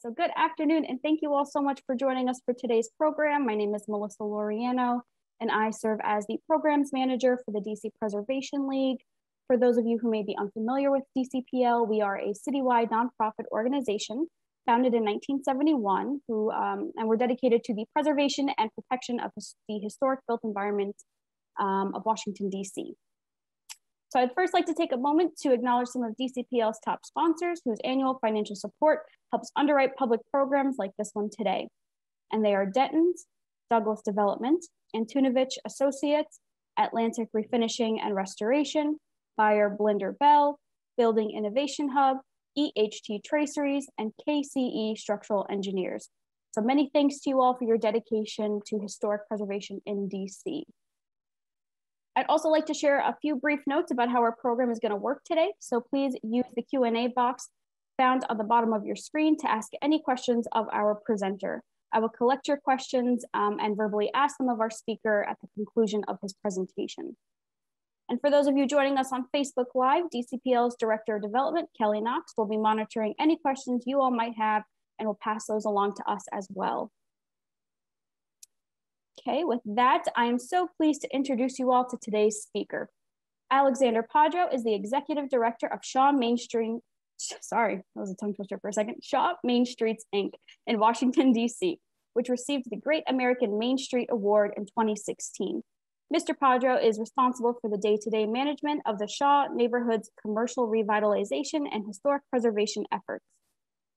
so good afternoon, and thank you all so much for joining us for today's program. My name is Melissa Loriano, and I serve as the programs manager for the DC Preservation League. For those of you who may be unfamiliar with DCPL, we are a citywide nonprofit organization founded in 1971, who, um, and we're dedicated to the preservation and protection of the historic built environment um, of Washington, DC. So I'd first like to take a moment to acknowledge some of DCPL's top sponsors whose annual financial support helps underwrite public programs like this one today. And they are Dentons, Douglas Development, Antunovich Associates, Atlantic Refinishing and Restoration, Beyer Blinder Belle, Building Innovation Hub, EHT Traceries, and KCE Structural Engineers. So many thanks to you all for your dedication to historic preservation in DC. I'd also like to share a few brief notes about how our program is gonna work today. So please use the Q&A box found on the bottom of your screen to ask any questions of our presenter. I will collect your questions um, and verbally ask them of our speaker at the conclusion of his presentation. And for those of you joining us on Facebook Live, DCPL's Director of Development, Kelly Knox, will be monitoring any questions you all might have and will pass those along to us as well. Okay, with that, I am so pleased to introduce you all to today's speaker. Alexander Padro is the Executive Director of Shaw Main Street, sorry, that was a tongue twister for a second, Shaw Main Streets Inc. in Washington, DC, which received the Great American Main Street Award in 2016. Mr. Padro is responsible for the day-to-day -day management of the Shaw neighborhood's commercial revitalization and historic preservation efforts.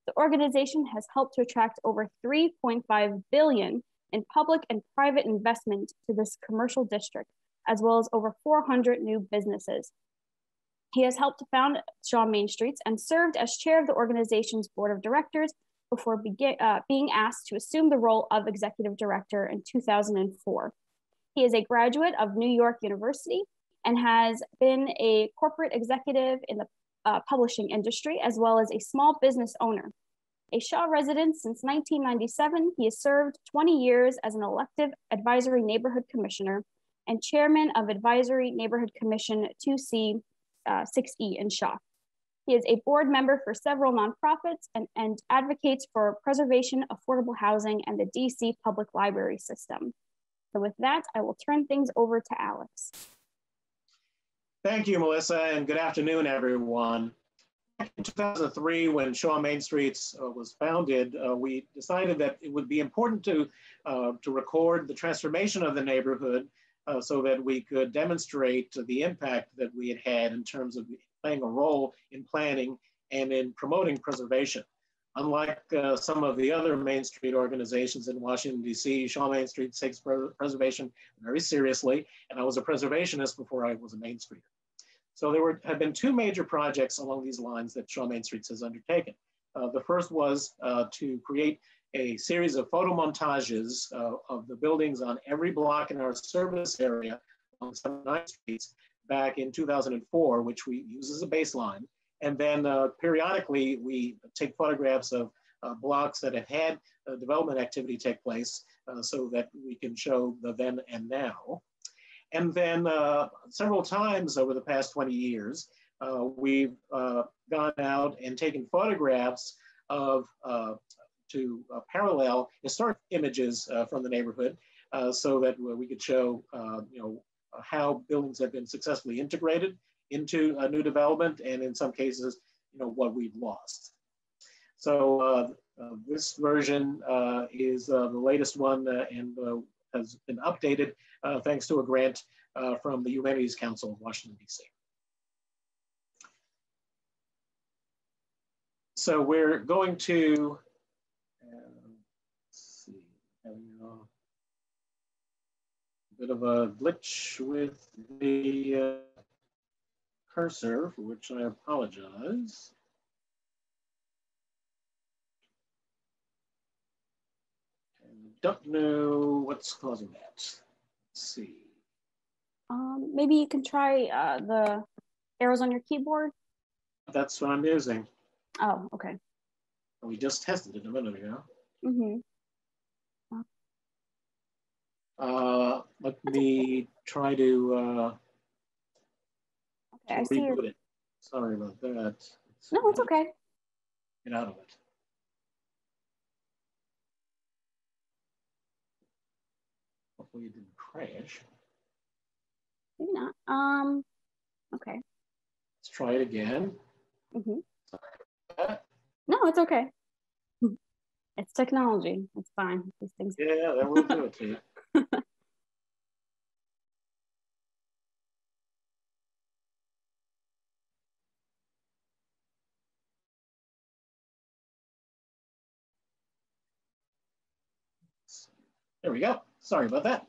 The organization has helped to attract over 3.5 billion in public and private investment to this commercial district, as well as over 400 new businesses. He has helped found Shaw Main Streets and served as chair of the organization's board of directors before uh, being asked to assume the role of executive director in 2004. He is a graduate of New York University and has been a corporate executive in the uh, publishing industry, as well as a small business owner. A Shaw resident since 1997, he has served 20 years as an elective advisory neighborhood commissioner and chairman of Advisory Neighborhood Commission 2C uh, 6E in Shaw. He is a board member for several nonprofits and, and advocates for preservation, affordable housing, and the DC public library system. So with that, I will turn things over to Alex. Thank you, Melissa, and good afternoon, everyone. Back in 2003, when Shaw Main Streets uh, was founded, uh, we decided that it would be important to, uh, to record the transformation of the neighborhood uh, so that we could demonstrate the impact that we had had in terms of playing a role in planning and in promoting preservation. Unlike uh, some of the other Main Street organizations in Washington, D.C., Shaw Main Street takes preservation very seriously, and I was a preservationist before I was a Main Streeter. So there were, have been two major projects along these lines that Shaw Main Streets has undertaken. Uh, the first was uh, to create a series of photo montages uh, of the buildings on every block in our service area on 79 streets back in 2004, which we use as a baseline. And then uh, periodically we take photographs of uh, blocks that have had uh, development activity take place uh, so that we can show the then and now. And then uh, several times over the past 20 years, we've gone out and taken photographs of to uh, parallel historic images uh, from the neighborhood uh, so that we could show, you know, how buildings have been successfully integrated into a new development and in some cases, you know, what we've lost. So uh, uh, this version uh, is the latest one and has been updated thanks to a grant from the Humanities Council of Washington, D.C. So we're going to um, see, a bit of a glitch with the uh, cursor, for which I apologize. Don't know what's causing that. Let's see. Um, maybe you can try uh, the arrows on your keyboard. That's what I'm using. Oh, okay. We just tested it a minute ago. Mm-hmm. Uh, let me try to, uh, okay, I see reboot it. Sorry about that. No, it's okay. Get out of it. Hopefully it didn't crash. Maybe not. Um, okay. Let's try it again. Mm -hmm. No, it's okay. It's technology. It's fine. These things. Yeah, that will do it to you. There we go. Sorry about that.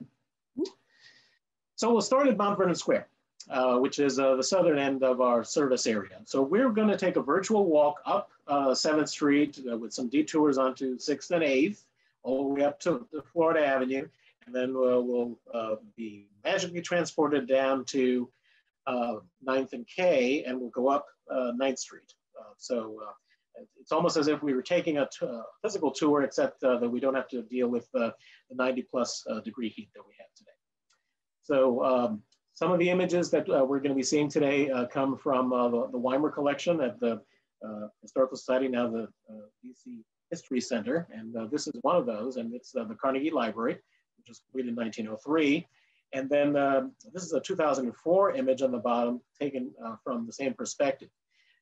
So we'll start at Mount Vernon Square, uh, which is uh, the southern end of our service area. So we're going to take a virtual walk up uh, 7th Street uh, with some detours onto 6th and 8th, all the way up to, Florida Avenue. And then we'll, we'll uh, be magically transported down to 9th uh, and K, and we'll go up 9th Street. so it's almost as if we were taking a physical tour, except uh, that we don't have to deal with uh, the 90 plus uh, degree heat that we have today. So um, some of the images that uh, we're gonna be seeing today uh, come from uh, the, the, collection at the Historical Society, now the DC History Center. And this is one of those, and it's the Carnegie Library, which was completed in 1903. And then um, this is a 2004 image on the bottom taken from the same perspective.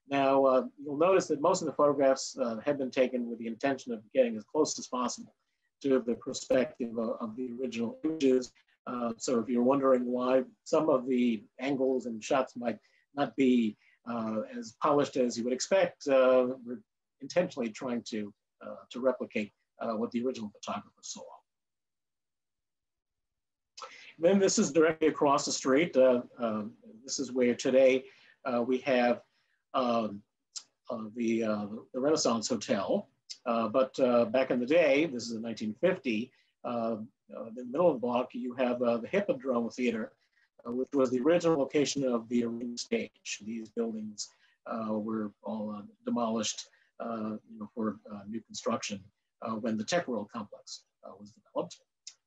Now, uh, you'll notice that most of the photographs uh, have been taken with the intention of getting as close as possible to the perspective of, of the original images. Uh, so if you're wondering why some of the angles and shots might not be uh, as polished as you would expect, uh, we're intentionally trying to, uh, to replicate what the original photographer saw. Then this is directly across the street. Um, this is where today we have um, the, uh, the Renaissance Hotel. Uh, but uh, back in the day, this is in 1950, uh, uh, in the middle of the block, you have uh, the Hippodrome Theater, which was the original location of the arena stage. These buildings were all demolished you know, for new construction when the Tech World complex was developed.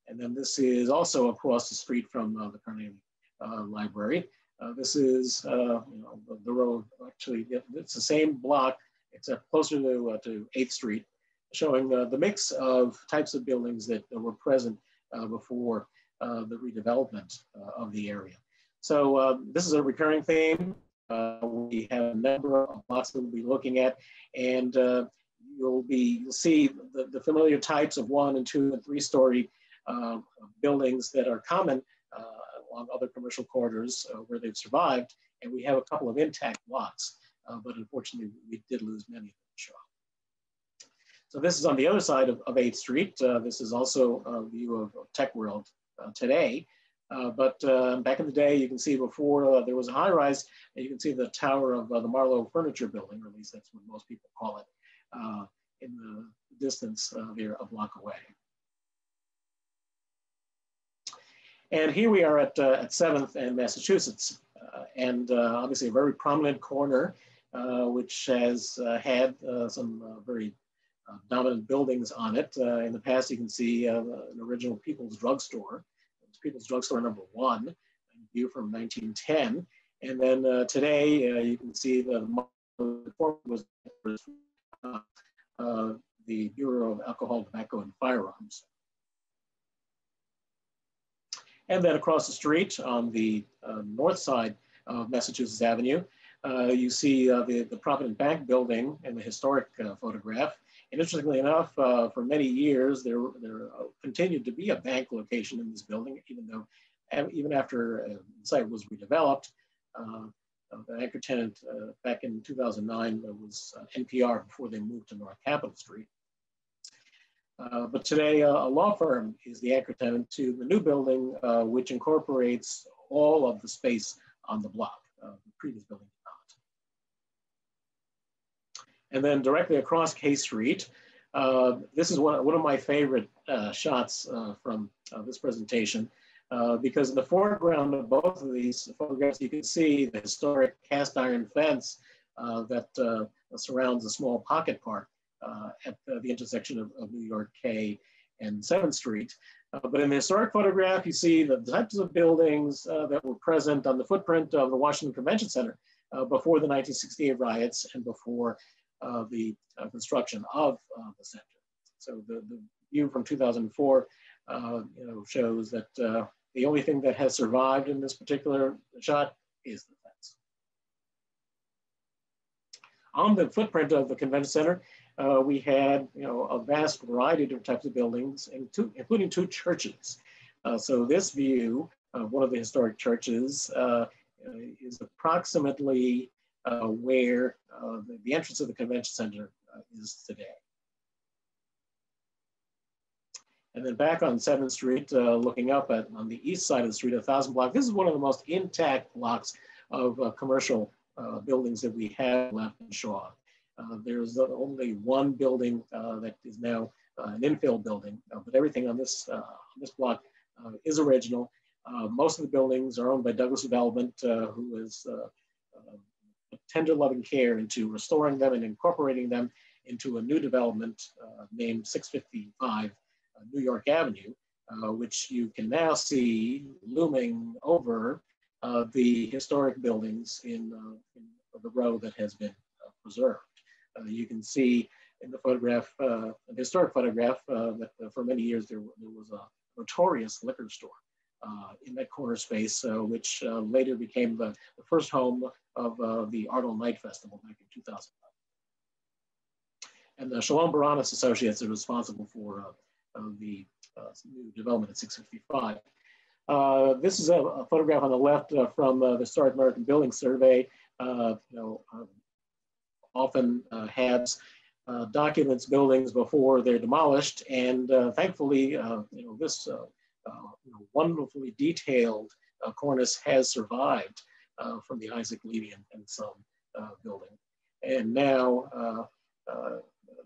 And then this is also across the street from the Carnegie Library. Uh, this is uh, you know, the, the, road, actually, it's the same block, except closer to, uh, to 8th Street, showing the mix of types of buildings that were present uh, before uh, the redevelopment of the area. So this is a recurring theme. we have a number of blocks that we'll be looking at, and you'll be you'll see the, the familiar types of one and two and three story buildings that are common along other commercial corridors uh, where they've survived. And we have a couple of intact blocks, uh, but unfortunately we did lose many of them So this is on the other side of, of 8th Street. Uh, this is also a view of, Tech World today. Uh, but uh, back in the day, you can see before uh, there was a high rise, and you can see the tower of the Marlowe Furniture Building, or at least that's what most people call it, in the distance there a block away. And here we are at, uh, at 7th and Massachusetts, uh, and uh, obviously a very prominent corner, uh, which has uh, had uh, some very dominant buildings on it. in the past, you can see an original People's Drugstore. People's Drugstore number one, view from 1910. And then today, you can see the was the Bureau of Alcohol, Tobacco, and Firearms. And then across the street on the uh, north side of Massachusetts Avenue, uh, you see uh, the, the Provident Bank building in the historic uh, photograph. And interestingly enough, uh, for many years, there, there continued to be a bank location in this building, even though, even after the site was redeveloped, the anchor tenant back in 2009 was NPR before they moved to North Capitol Street. Uh, but today, uh, a law firm is the anchor tenant to the new building, uh, which incorporates all of the space on the block. Uh, the previous building did not. And then directly across K Street, uh, this is one, one of my favorite shots from this presentation. because in the foreground of both of these photographs, you can see the historic cast iron fence that surrounds a small pocket park uh, at the, the intersection of, of, New York K and 7th Street. Uh, but in the historic photograph, you see the types of buildings uh, that were present on the footprint of the Washington Convention Center uh, before the 1968 riots and before uh, the uh, construction of the center. So the, the view from 2004 you know, shows that the only thing that has survived in this particular shot is the fence. On the footprint of the convention center, uh, we had you know a vast variety of different types of buildings, two, including two churches. Uh, so this view of one of the historic churches uh, is approximately uh, where uh, the, the, entrance of the convention center uh, is today. And then back on 7th Street, looking up at on the east side of the street, a thousand block. This is one of the most intact blocks of commercial buildings that we have left in Shaw. Uh, there's only one building uh, that is now uh, an infill building, but everything on this, this block is original. most of the buildings are owned by Douglas Development, who is tender loving care into restoring them and incorporating them into a new development uh, named 655 uh, New York Avenue, uh, which you can now see looming over the historic buildings in, in, the row that has been preserved. Uh, you can see in the photograph, uh, the historic photograph, uh, that for many years there, there was a notorious liquor store in that corner space, which later became the, the, first home of the Art All Night Festival back in 2005. And the Shalom Baranes Associates are responsible for the new development at 655. Uh, this is a, a, photograph on the left uh, from uh, the Historic American Building Survey. you know, um, often uh, has uh, documents buildings before they're demolished. And uh, thankfully, uh, you know, this uh, uh, you know, wonderfully detailed cornice has survived from the Isaac Levy and, and Son building. And now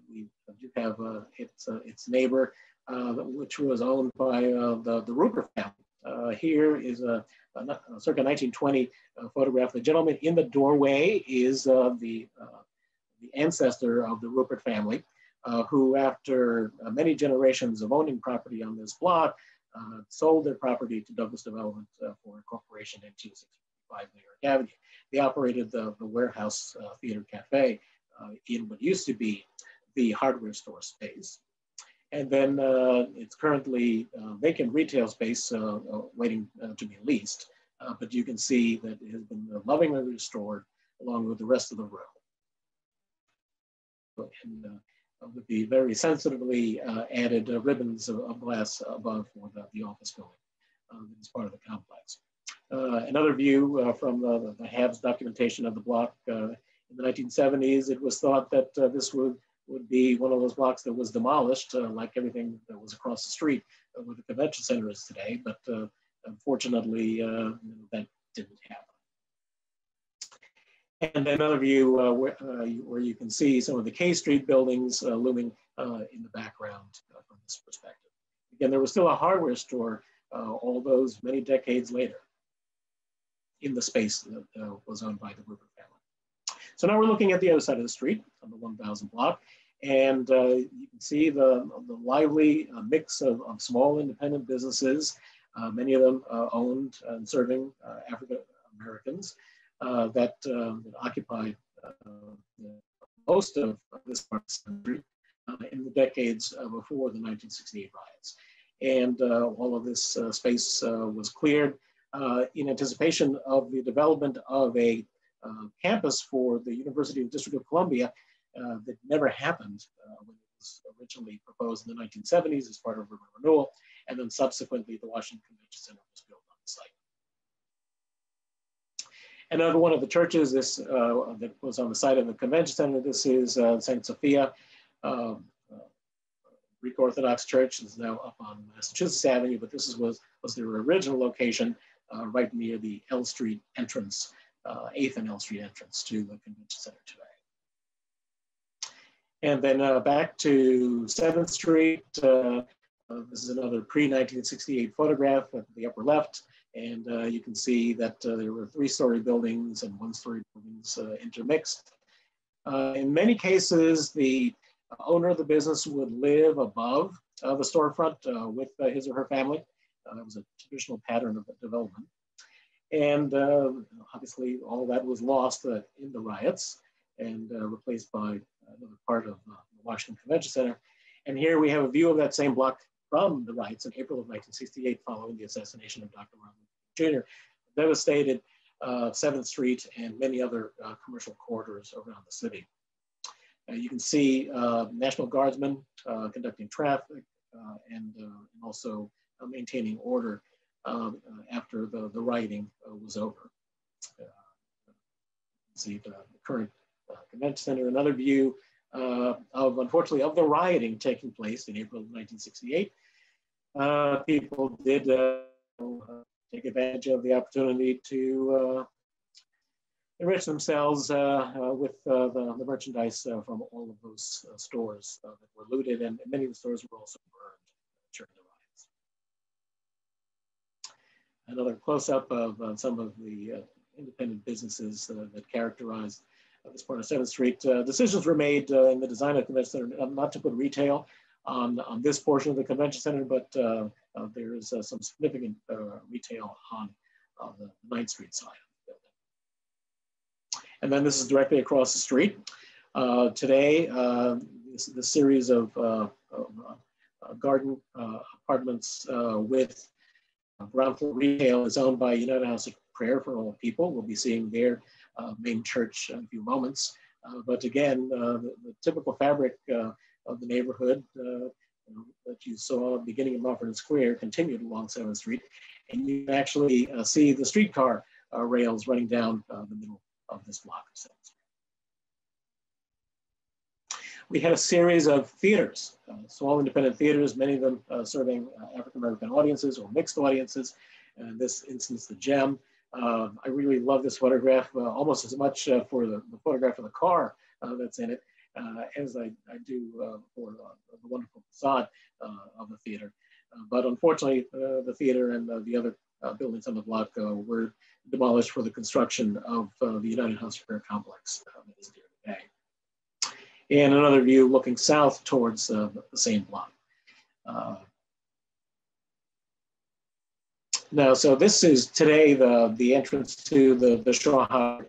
we do have its, its neighbor, which was owned by the, the Ruger family. Uh, here is a, a, a circa 1920 uh, photograph. The gentleman in the doorway is uh, the the ancestor of the Rupert family, uh, who after uh, many generations of owning property on this block, uh, sold their property to Douglas Development uh, for a corporation in 265 New York Avenue. They operated the, the Warehouse uh, Theater Cafe uh, in what used to be the hardware store space. And then it's currently vacant retail space waiting to be leased. but you can see that it has been lovingly restored along with the rest of the row and uh, with the very sensitively uh, added uh, ribbons of, of, glass above for the, the office building um, as part of the complex. another view from the, the Habs documentation of the block in the 1970s, it was thought that this would would be one of those blocks that was demolished, uh, like everything that was across the street uh, where the convention center is today. But uh, unfortunately, that didn't happen. And another view uh, where, uh, where, you can see some of the K Street buildings uh, looming uh, in the background uh, from this perspective. Again, there was still a hardware store uh, all those many decades later in the space that was owned by the Rupert family. So now we're looking at the other side of the street on the 1000 block. And you can see the, the lively mix of, of, small independent businesses, many of them owned and serving African Americans Uh, that, um, occupied uh, uh most of this part of uh, in the decades uh, before the 1968 riots. And all of this space was cleared in anticipation of the development of a campus for the University of District of Columbia that never happened when it was originally proposed in the 1970s as part of urban renewal, and then subsequently the Washington Convention Center was built on the site. Another one of the churches this, uh, that was on the site of the convention center, this is uh, St. Sophia. Um, uh, Greek Orthodox Church is now up on Massachusetts Avenue, but this is, was, was their original location uh, right near the L Street entrance, 8th uh, and L Street entrance to the convention center today. And then uh, back to 7th Street. this is another pre-1968 photograph at the upper left. And uh, you can see that uh, there were three-story buildings and one-story buildings uh, intermixed. Uh, in many cases, the owner of the business would live above uh, the storefront uh, with his or her family. that was a traditional pattern of development. And obviously, all that was lost in the riots and replaced by another part of the Washington Convention Center. And here we have a view of that same block from the riots in April of 1968 following the assassination of Dr. Martin Luther Jr. devastated uh, 7th Street and many other uh, commercial corridors around the city. Uh, you can see uh, National Guardsmen uh, conducting traffic and, and, also maintaining order um, after the, the rioting was over. see the current convention center. Another view uh, of, unfortunately, of the rioting taking place in April of 1968. Uh, people did uh, take advantage of the opportunity to enrich themselves uh, uh, with uh, the, the, merchandise from all of those stores that were looted, and many of the stores were also burned during the riots. Another close-up of some of the independent businesses that this part of 7th Street. decisions were made in the design of the convention center not to put retail on, on this portion of the convention center, but uh, uh, there is uh, some significant retail on the 9th Street side. Of the building. And then this is directly across the street. Uh, today, uh, the series of, uh, of uh, garden uh, apartments uh, with ground floor retail is owned by United House of Prayer for All People. We'll be seeing their Uh, main church in a few moments. Uh, but again, uh, the, the, typical fabric of the neighborhood you know, that you saw beginning in Mount Vernon Square continued along 7th Street. And you can actually see the streetcar rails running down the middle of this block of cells. We had a series of theaters, uh, small independent theaters, many of them uh, serving uh, African-American audiences or mixed audiences. In this instance, the Gem. Um, I really love this photograph uh, almost as much uh, for the, the, photograph of the car uh, that's in it as I, I do for the wonderful facade of the theater. but unfortunately, the theater and the other buildings on the block were demolished for the construction of uh, the United House Prayer Complex uh, that is here today. And another view looking south towards uh, the same block. Uh, now, so this is today the, the entrance to the, the Shaw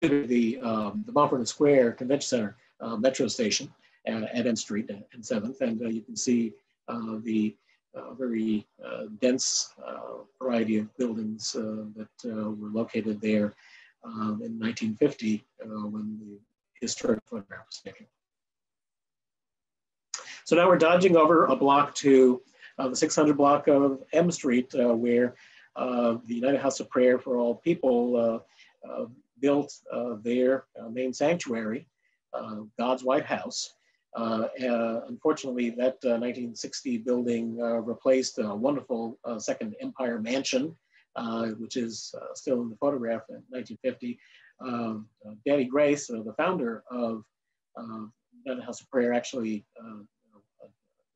the, um, the Mount Vernon Square Convention Center uh, metro station at, at N Street and 7th. And uh, you can see the a very uh, dense uh, variety of buildings uh, that were located there um, in 1950 when the historic photograph was taken. So now we're dodging over a block to the 600 block of M Street uh, where uh, the United House of Prayer for All People uh, built their main sanctuary, God's White House, uh, uh, unfortunately, that 1960 uh, building replaced a wonderful second Empire Mansion, which is still in the photograph in 1950. Um, Daddy Grace, the founder of United House of Prayer, actually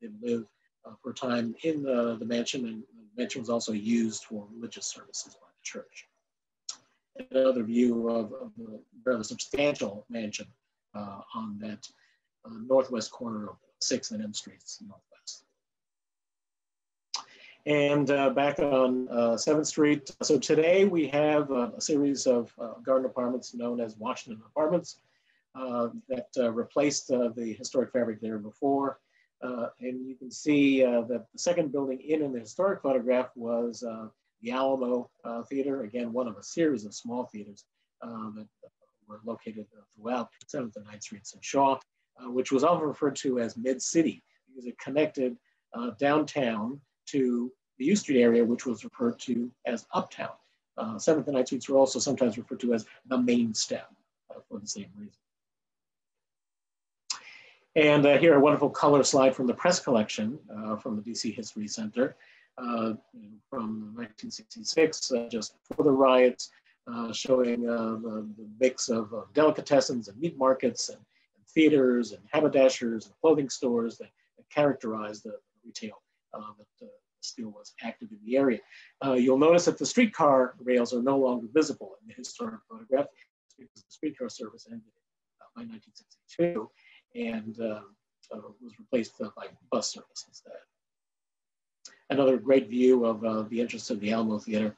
did live for a time in the, the mansion, and the mansion was also used for religious services by the church. Another view of, of the rather substantial mansion uh, on that uh, northwest corner of 6th and M Streets Northwest. And uh, back on uh, 7th Street. So today we have uh, a series of uh, garden apartments known as Washington Apartments uh, that replaced the historic fabric there before. And you can see that the second building in in the historic photograph was the Alamo Theater, again, one of a series of small theaters that were located throughout 7th and 9th Streets and Shaw. Uh, which was often referred to as Mid-City because it connected uh, downtown to the U Street area, which was referred to as Uptown. Uh, 7th and 9th Streets were also sometimes referred to as the main stem uh, for the same reason. And uh, here a wonderful color slide from the press collection uh, from the DC History Center uh, from 1966, uh, just before the riots, showing the, the, mix of delicatessens and meat markets and theaters and haberdashers and clothing stores that, that the retail uh, that uh, still was active in the area. Uh, you'll notice that the streetcar rails are no longer visible in the historic photograph because the streetcar service ended uh, by 1962 and uh, uh, was replaced by bus service instead. Another great view of the entrance of the Alamo Theater,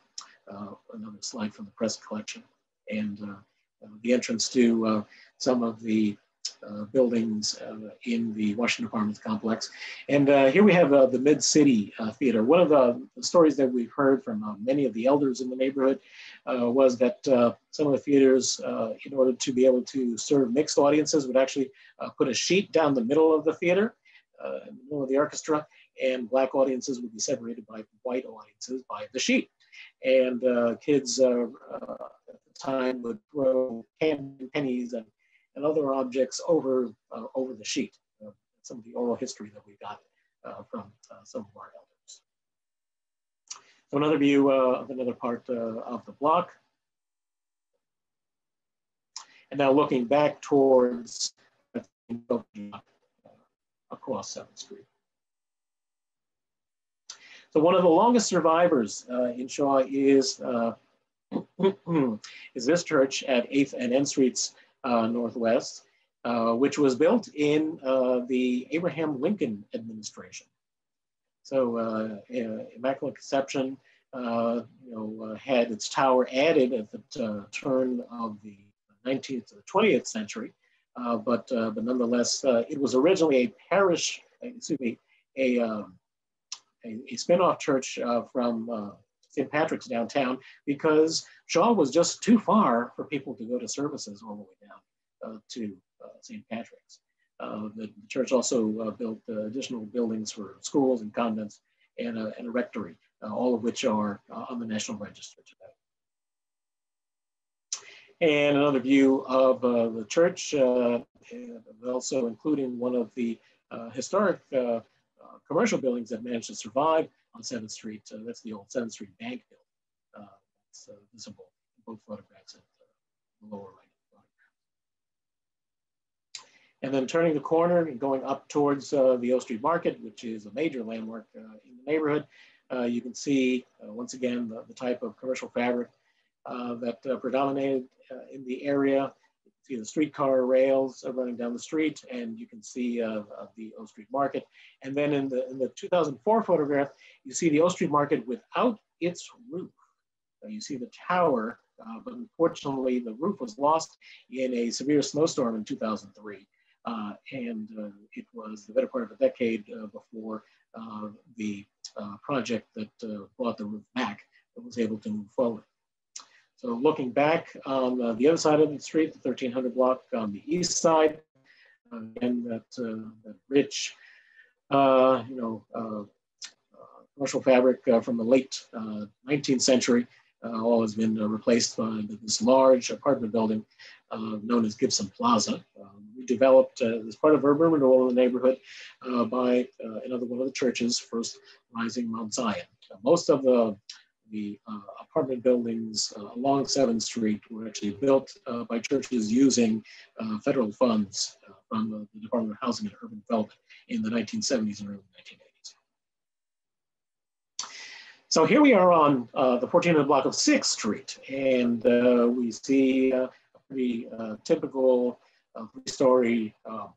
another slide from the press collection, and the entrance to some of the uh, Uh, buildings uh, in the Washington Apartments complex. And uh, here we have uh, the Mid-City uh, Theater. One of the, stories that we've heard from uh, many of the elders in the neighborhood uh, was that some of the theaters, in order to be able to serve mixed audiences, would actually put a sheet down the middle of the theater, in the middle of the orchestra, and black audiences would be separated by white audiences by the sheet. And kids at the time would throw pennies and and other objects over, uh, over the sheet. Uh, some of the oral history that we got uh, from uh, some of our elders. So another view of another part of the block. And now looking back towards across 7th Street. So one of the longest survivors uh, in Shaw is, uh, is this church at 8th and N Streets uh, Northwest, uh, which was built in uh, the Abraham Lincoln administration. So Immaculate Conception, you know, had its tower added at the turn of the 19th to the 20th century, but but nonetheless, it was originally a parish, excuse me, a um, a, a spin-off church uh, from uh, St. Patrick's downtown because Shaw was just too far for people to go to services all the way down uh, to uh, St. Patrick's. Uh, the, church also uh, built additional buildings for schools and convents and, and a rectory, all of which are on the National Register today. And another view of the church, also including one of the historic commercial buildings that managed to survive on 7th Street. Uh, that's the old 7th Street Bank building. Uh, it's uh, visible in both photographs at the lower right. And then turning the corner and going up towards uh, the O Street Market, which is a major landmark uh, in the neighborhood, uh, you can see once again the, the, type of commercial fabric that predominated in the area see the streetcar rails running down the street, and you can see uh, the O Street Market. And then in the, in the 2004 photograph, you see the O Street Market without its roof. Uh, you see the tower, uh, but unfortunately the roof was lost in a severe snowstorm in 2003. Uh, and uh, it was the better part of a decade uh, before the project that brought the roof back was able to move forward. So looking back on uh, the other side of the street, the 1300 block on the east side, uh, and that, uh, that rich, uh, you know, uh, uh, commercial fabric from the late 19th century, all has been replaced by this large apartment building known as Gibson Plaza. Um, we developed as part of urban renewal in the neighborhood by another one of the churches, First Rising Mount Zion. most of the the uh, apartment buildings uh, along 7th Street were actually built uh, by churches using uh, federal funds uh, from the, the, Department of Housing and Urban Development in the 1970s and early 1980s. So here we are on uh, the 1400 block of 6th Street, and we see a pretty typical three-story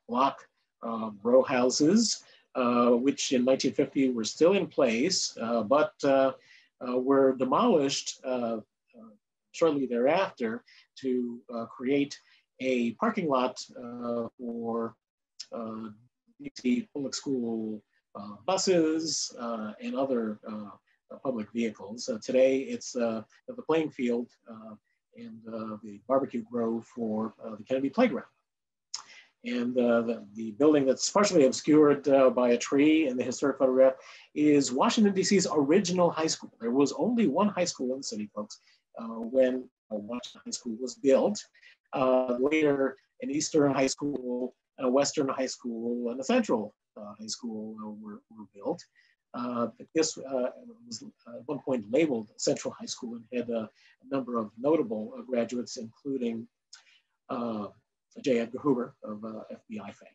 block row houses, which in 1950 were still in place, but uh, Uh, were demolished uh, uh, shortly thereafter to uh, create a parking lot uh, for DC public school buses and other public vehicles. today, it's the playing field and the barbecue grove for the Kennedy Playground. And uh, the, the, building that's partially obscured uh, by a tree in the historic photograph is Washington, D.C.'s original high school. There was only one high school in the city, folks, uh, when uh, Washington High School was built. Uh, later, an Eastern High School, a Western High School, and a Central uh, High School were, were built. this was at one point labeled Central High School and had a number of notable graduates, including J. Edgar Hoover of uh, FBI fame.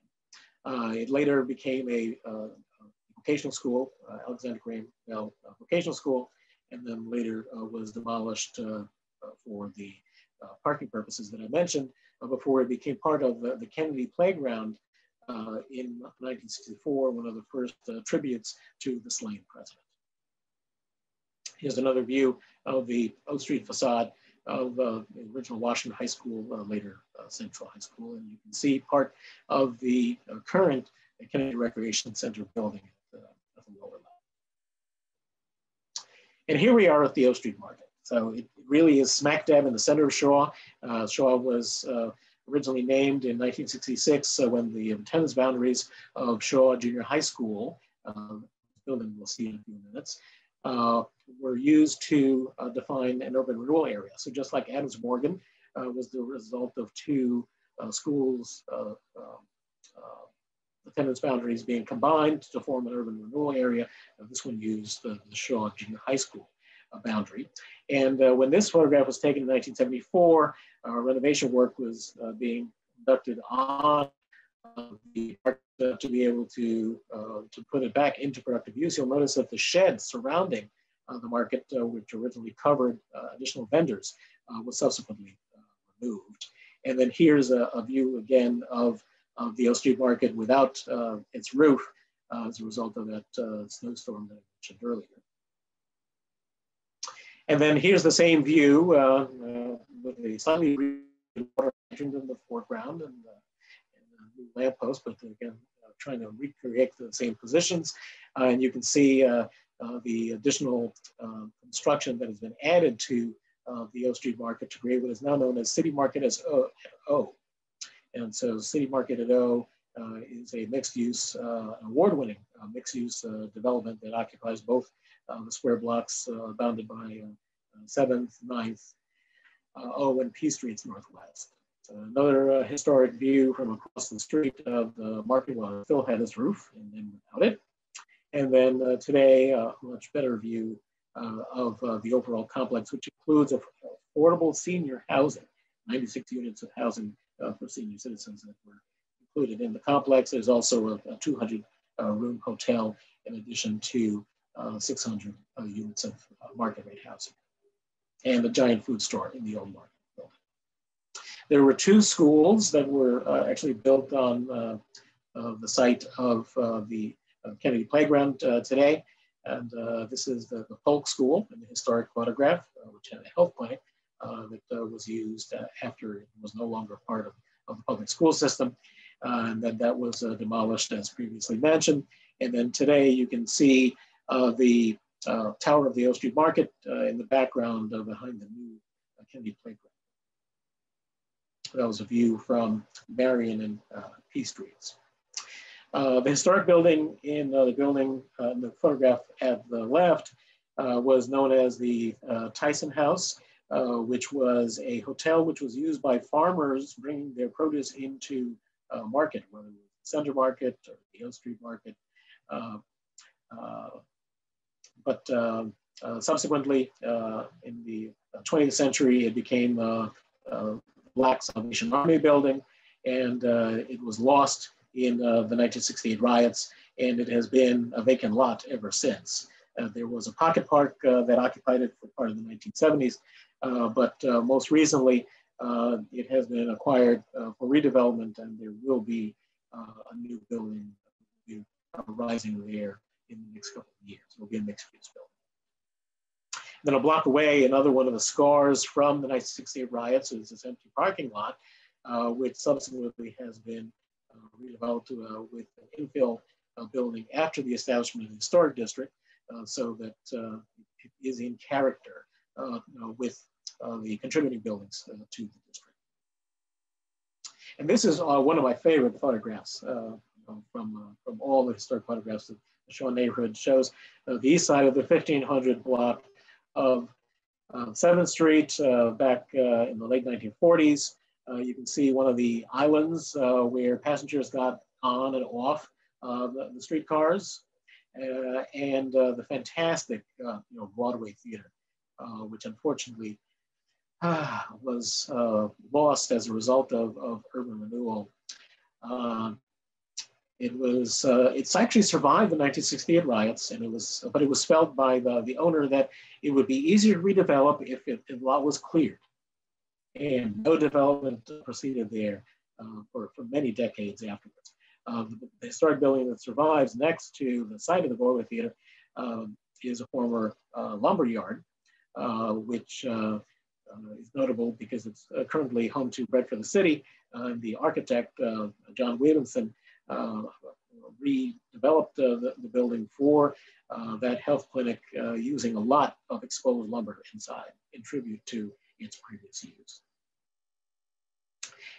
Uh, it later became a, uh, vocational school, Alexander Graham Bell Vocational School, and then later was demolished for the parking purposes that I mentioned before it became part of the, the Kennedy Playground uh, in 1964, one of the first uh, tributes to the slain president. Here's another view of the O Street facade of uh, the original Washington High School, uh, later uh, Central High School. And you can see part of the current Kennedy Recreation Center building at, at, the lower level. And here we are at the O Street Market. So it really is smack dab in the center of Shaw. Uh, Shaw was uh, originally named in 1966 when the attendance boundaries of Shaw Junior High School, building we'll see in a few minutes, uh, were used to uh, define an urban renewal area. So just like Adams Morgan uh, was the result of two uh, schools, uh, um, attendance boundaries being combined to form an urban renewal area. this one used the, the Shaw Junior High School boundary. And when this photograph was taken in 1974, renovation work was being conducted on the park to be able to, uh, to put it back into productive use, you'll notice that the shed surrounding uh, the market, uh, which originally covered uh, additional vendors, uh, was subsequently uh, removed. And then here's a, a, view again of, of the O Street Market without its roof as a result of that snowstorm that I mentioned earlier. And then here's the same view with a slightly water in the foreground and lamppost, but again, uh, trying to recreate the same positions. Uh, and you can see uh, the additional construction that has been added to the O Street Market to create what is now known as City Market as o, o. And so City Market at O uh, is a mixed use, uh, award-winning uh, mixed use development that occupies both the square blocks bounded by 7th, 9th, O and P Streets Northwest another uh, historic view from across the street of the market while it still had its roof and then without it. And then uh, today, a much better view uh, of uh, the overall complex, which includes affordable senior housing, 96 units of housing uh, for senior citizens that were included in the complex. There's also a, a 200 uh, room hotel in addition to 600 units of market rate housing and a giant food store in the old market. There were two schools that were uh, actually built on uh, the site of uh, the Kennedy Playground uh, today. And this is the, the Polk School in the historic photograph, which had a health clinic that was used after it was no longer part of, of the public school system. and then that was demolished as previously mentioned. And then today you can see the uh, tower of the O Street Market uh, in the background uh, behind the new Kennedy Playground. That was a view from Marion and uh, P Streets. Uh, the historic building in uh, the building uh, the photograph at the left uh, was known as the uh, Tyson House, which was a hotel which was used by farmers bringing their produce into market, whether it was Center Market or the O Street Market. but subsequently, in the 20th century, it became Black Salvation Army building, and uh, it was lost in uh, the 1968 riots, and it has been a vacant lot ever since. Uh, there was a pocket park uh, that occupied it for part of the 1970s, uh, but uh, most recently, it has been acquired for redevelopment, and there will be a new building rising there in the next couple of years. It will be a mixed use building. Then a block away, another one of the scars from the 1968 riots is this empty parking lot, uh, which subsequently has been uh, redeveloped uh, with an infill uh, building after the establishment of the historic district, uh, so that uh, it is in character with the contributing buildings to the district. And this is one of my favorite photographs from, from all the historic photographs of the Shaw neighborhood shows the east side of the 1500 block of uh, 7th Street uh, back uh, in the late 1940s. Uh, you can see one of the islands uh, where passengers got on and off the, the streetcars and the fantastic you know, Broadway Theater, which unfortunately was lost as a result of, of urban renewal. It was, uh, it's actually survived the 1968 riots, and it was, but it was felt by the, the owner that it would be easier to redevelop if, if lot was cleared. And no development proceeded there uh, for, for many decades afterwards. Uh, the, the, historic building that survives next to the site of the Broadway Theater um, is a former uh, lumber yard, uh, which uh, is notable because it's currently home to Bread for the City. And the architect, John Williamson, redeveloped the, the building for uh, that health clinic uh, using a lot of exposed lumber inside in tribute to its previous use.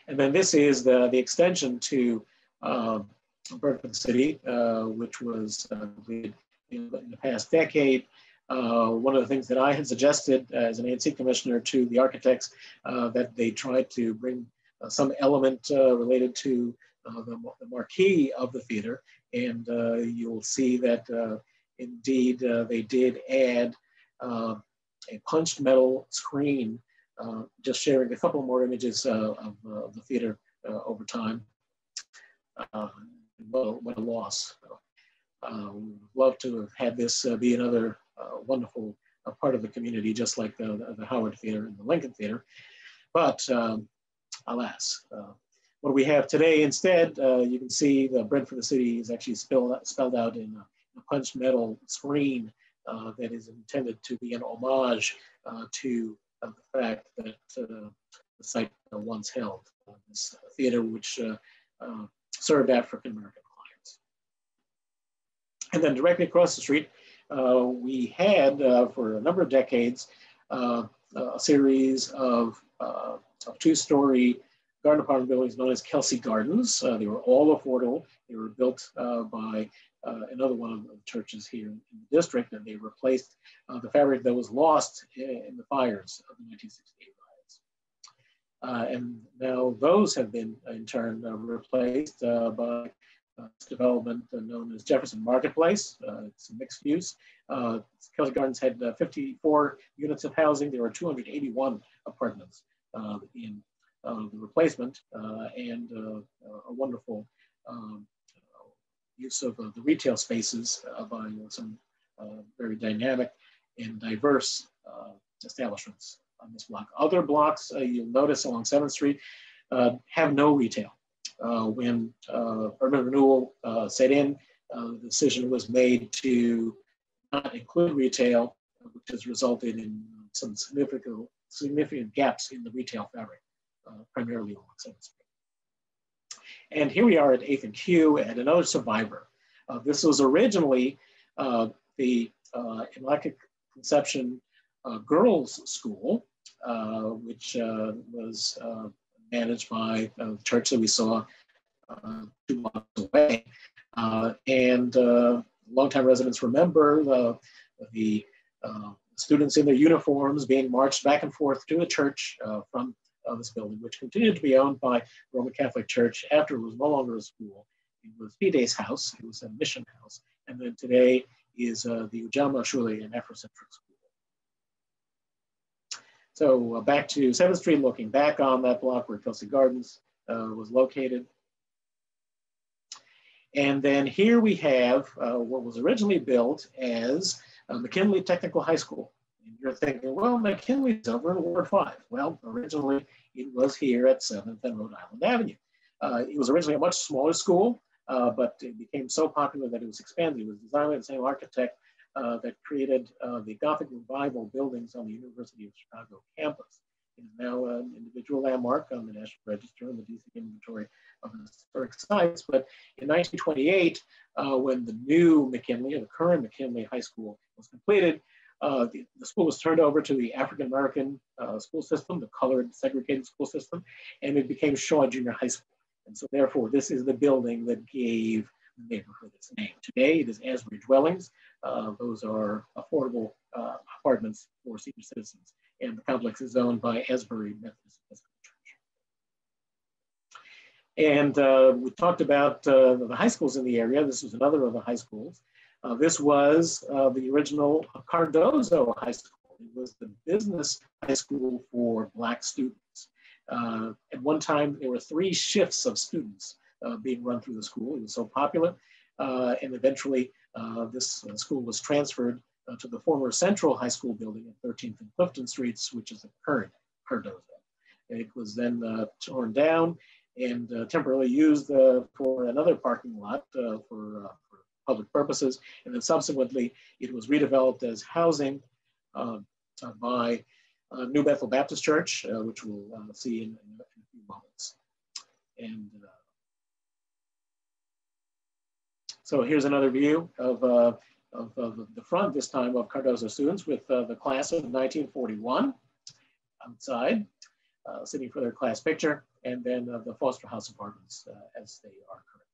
And then this is the, the extension to uh, Berkeley City, uh, which was uh, completed in, in, the past decade. Uh, one of the things that I had suggested as an ANC commissioner to the architects that they try to bring some element related to Uh, the, the, marquee of the theater. And uh, you'll see that uh, indeed they did add um, a punched metal screen uh, just sharing a couple more images uh, of, uh, the theater over time. what, what a loss. Um, love to have had this be another wonderful part of the community, just like the, the Howard Theater and the Lincoln Theater. But um, alas, what we have today instead, uh, you can see the bread for the city is actually spelled, spelled out in a, punched metal screen uh, that is intended to be an homage uh, to the fact that uh, the site once held this theater, which uh, uh, served African American clients. And then directly across the street, we had for a number of decades a series of, of two-story garden apartment buildings known as Kelsey Gardens. Uh, they were all affordable. They were built uh, by uh, another one of the churches here in the district, and they replaced uh, the fabric that was lost in the fires of the 1968 riots. Uh, and now those have been, in turn, uh, replaced by development known as Jefferson Marketplace. it's a mixed use. Kelsey Gardens had 54 units of housing. There were 281 apartments in the replacement and a wonderful um, use of uh, the retail spaces uh, by some uh, very dynamic and diverse establishments on this block. Other blocks you'll notice along 7th Street have no retail. when urban renewal set in, the decision was made to not include retail, which has resulted in some significant, significant gaps in the retail fabric, uh, primarily along 7th Street. And here we are at 8th and Q and another survivor. Uh, this was originally uh, the uh, Immaculate Conception uh, Girls School, uh, which uh, was managed by the church that we saw two blocks away. and longtime residents remember the, the students in their uniforms being marched back and forth to the church from of this building, which continued to be owned by the Roman Catholic Church after it was no longer a school. It was Fides House, it was a mission house, and then today is uh, the Ujamaa Shule, and Afrocentric school. So uh, back to 7th Street, looking back on that block where Kelsey Gardens uh, was located. And then here we have uh, what was originally built as uh, McKinley Technical High School. And you're thinking, well, McKinley's over in Ward 5. Well, originally it was here at 7th and Rhode Island Avenue. Uh, it was originally a much smaller school, uh, but it became so popular that it was expanded. It was designed by the same architect uh, that created uh, the Gothic Revival buildings on the University of Chicago campus. It is now an individual landmark on the National Register and the DC Inventory of Historic Sites. But in 1928, uh, when the new McKinley, the current McKinley High School was completed, uh, the, the, school was turned over to the African American uh, school system, the colored segregated school system, and it became Shaw Junior High School. And so therefore, this is the building that gave the neighborhood its name. Today, it is Asbury Dwellings. Uh, those are affordable uh, apartments for senior citizens. And the complex is owned by Asbury Methodist Church. And uh, we talked about the high schools in the area. This was another of the high schools. Uh, this was uh, the original Cardozo High School. It was the business high school for Black students. Uh, at one time, there were three shifts of students uh, being run through the school. It was so popular. Uh, and eventually, uh, this school was transferred to the former Central High School building at 13th and Clifton Streets, which is the current Cardozo. It was then torn down and temporarily used for another parking lot for public purposes. And then subsequently, it was redeveloped as housing um, uh, by uh, New Bethel Baptist Church, uh, which we'll uh, see in, in, a few moments. And so here's another view of, of, of, the front, this time of Cardozo students with the class of 1941 outside, sitting for their class picture, and then the Foster House apartments as they are currently.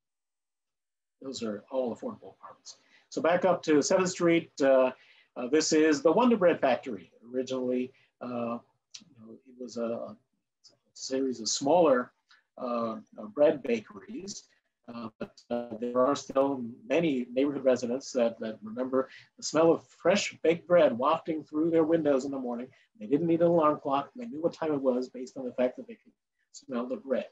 Those are all affordable apartments. So back up to 7th Street. Uh, uh, this is the Wonder Bread Factory. Originally, uh, you know, it was a, a, series of smaller uh, uh, bread bakeries, but there are still many neighborhood residents that, that remember the smell of fresh baked bread wafting through their windows in the morning. They didn't need an alarm clock. They knew what time it was based on the fact that they could smell the bread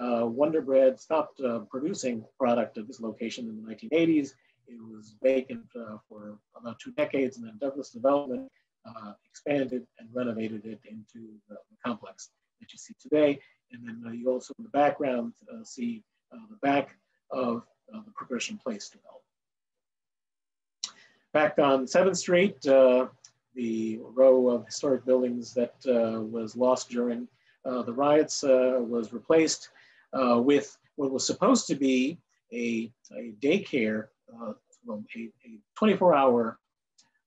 uh, Wonder Bread stopped uh, producing product at this location in the 1980s. It was vacant uh, for about two decades, and then Douglas Development uh, expanded and renovated it into the, complex that you see today. And then uh, you also in the background see the back of the Progression Place development. Back on 7th Street, the row of historic buildings that was lost during the riots was replaced uh, with what was supposed to be a, a daycare, uh, a, 24 hour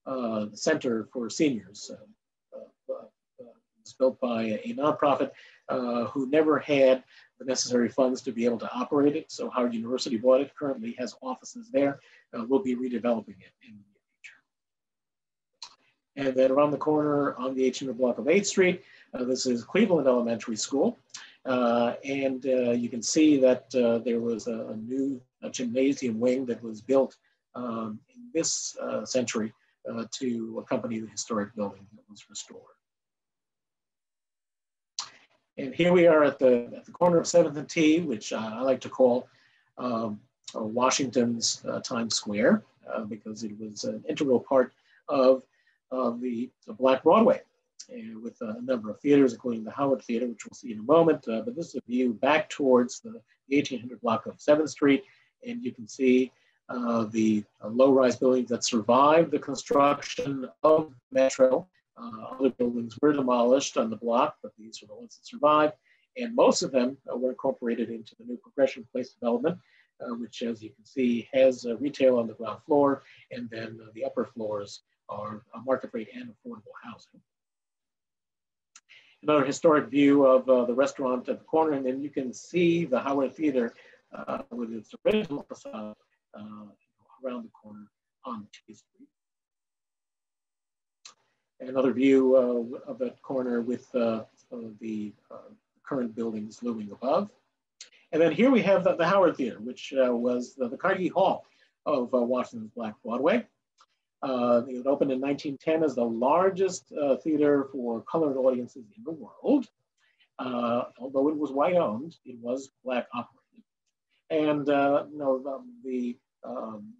uh, center for seniors. Uh, uh, uh, it's built by a nonprofit who never had the necessary funds to be able to operate it. So Howard University bought it, currently has offices there. we'll be redeveloping it in the future. And then around the corner on the 1800 block of 8th Street, this is Cleveland Elementary School. Uh, and uh, you can see that uh, there was a, a new a gymnasium wing that was built um, in this century to accompany the historic building that was restored. And here we are at the, at the corner of 7th and T, which uh, I like to call um, Washington's uh, Times Square, uh, because it was an integral part of, the, the Black Broadway with a number of theaters, including the Howard Theater, which we'll see in a moment. Uh, but this is a view back towards the, 1800 block of 7th Street. And you can see uh, the uh, low-rise buildings that survived the construction of Metro. Uh, other buildings were demolished on the block, but these are the ones that survived. And most of them uh, were incorporated into the new Progression Place development, uh, which, as you can see, has retail on the ground floor, and then the upper floors are market rate and affordable housing another historic view of uh, the restaurant at the corner, and then you can see the Howard Theater uh, with its original facade uh, around the corner on T Street. Another view uh, of that corner with uh, the uh, current buildings looming above. And then here we have the, the Howard Theater, which was the, the, Carnegie Hall of Washington's Black Broadway. Uh, it opened in 1910 as the largest uh, theater for colored audiences in the world. Uh, although it was white owned, it was black operated. And uh, you know, the, um,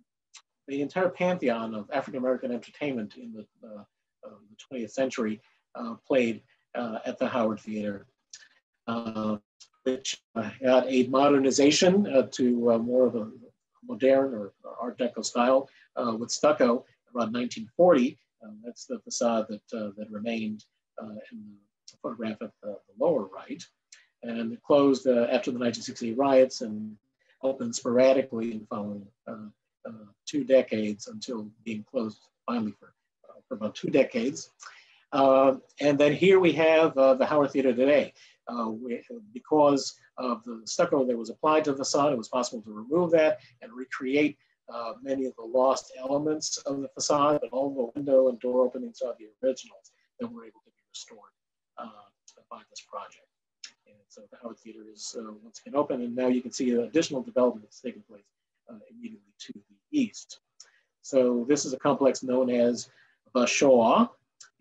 the entire pantheon of African American entertainment in the, uh, the 20th century uh, played at the Howard Theater, which had a modernization to more of a modern or Art Deco style with stucco around 1940. Um, that's the facade that, uh, that remained uh, in the photograph at the, the lower right. And it closed uh, after the 1968 riots and opened sporadically in the following two decades until being closed finally for, for about two decades. Uh, and then here we have uh, the Howard Theater today. Uh, we, because of the stucco that was applied to the facade, it was possible to remove that and recreate uh, many of the lost elements of the facade, but all the window and door openings are the originals that were able to be restored uh, by this project. And so the Howard Theater is uh, once again open, and now you can see additional development that's taking place uh, immediately to the east. So this is a complex known as the Shaw,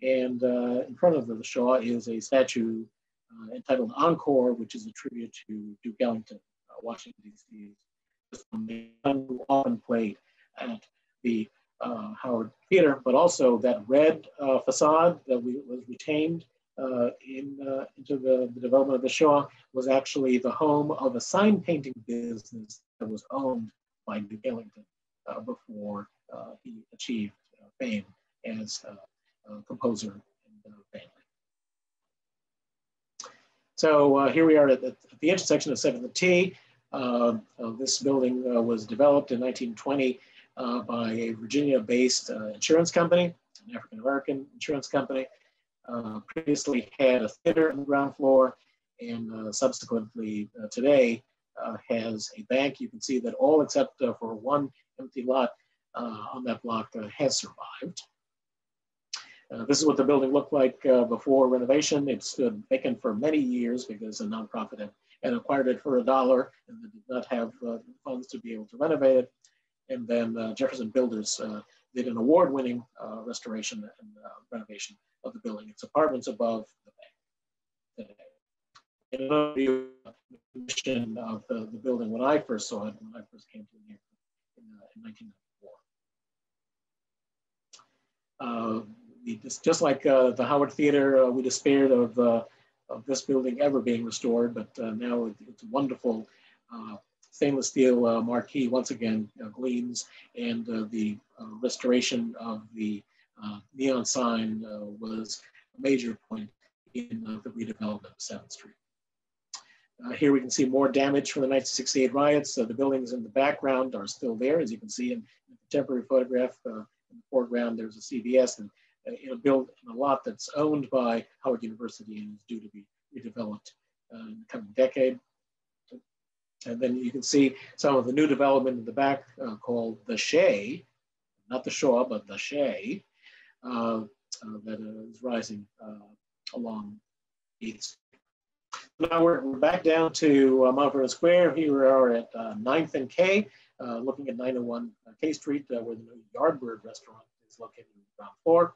and uh, in front of the Shaw is a statue uh, entitled Encore, which is a tribute to Duke Ellington, Washington, D.C.'s often played at the uh, Howard Theater, but also that red uh, facade that we, was retained uh, in, uh, into the, the, development of the Shaw was actually the home of a sign painting business that was owned by Duke Ellington uh, before uh, he achieved fame as a composer and the family. So here we are at the, at the, intersection of 7th and T. Uh, uh, this building uh, was developed in 1920 uh, by a Virginia-based insurance company, an African-American insurance company. previously had a theater on the ground floor and subsequently today has a bank. You can see that all except for one empty lot on that block has survived. Uh, this is what the building looked like uh, before renovation. It stood vacant for many years because a nonprofit had, had acquired it for a dollar and did not have uh, funds to be able to renovate it. And then uh, Jefferson Builders uh, did an award-winning restoration and renovation of the building. It's apartments above the bank today. And another view of the, the building when I first saw it, when I first came to the in, in 1994. Uh, just, just like uh, the Howard Theater, uh, we despaired of, uh, of this building ever being restored, but uh, now it's a wonderful uh, stainless steel uh, marquee once again gleams, and the restoration of the neon sign was a major point in the redevelopment of 7th Street. Uh, here we can see more damage from the 1968 riots. Uh, the buildings in the background are still there, as you can see in the contemporary photograph. Uh, in the foreground, there's a CVS, and in a build in a lot that's owned by Howard University and is due to be redeveloped uh, in the coming decade. And then you can see some of the new development in the back uh, called the Shay, not the Shaw, but the Shay, uh, uh that is rising uh, along East. Now we're, back down to uh, Mount Vernon Square. Here we are at 9th and K, looking at 901 K Street, where the new Yardbird restaurant is located on the ground floor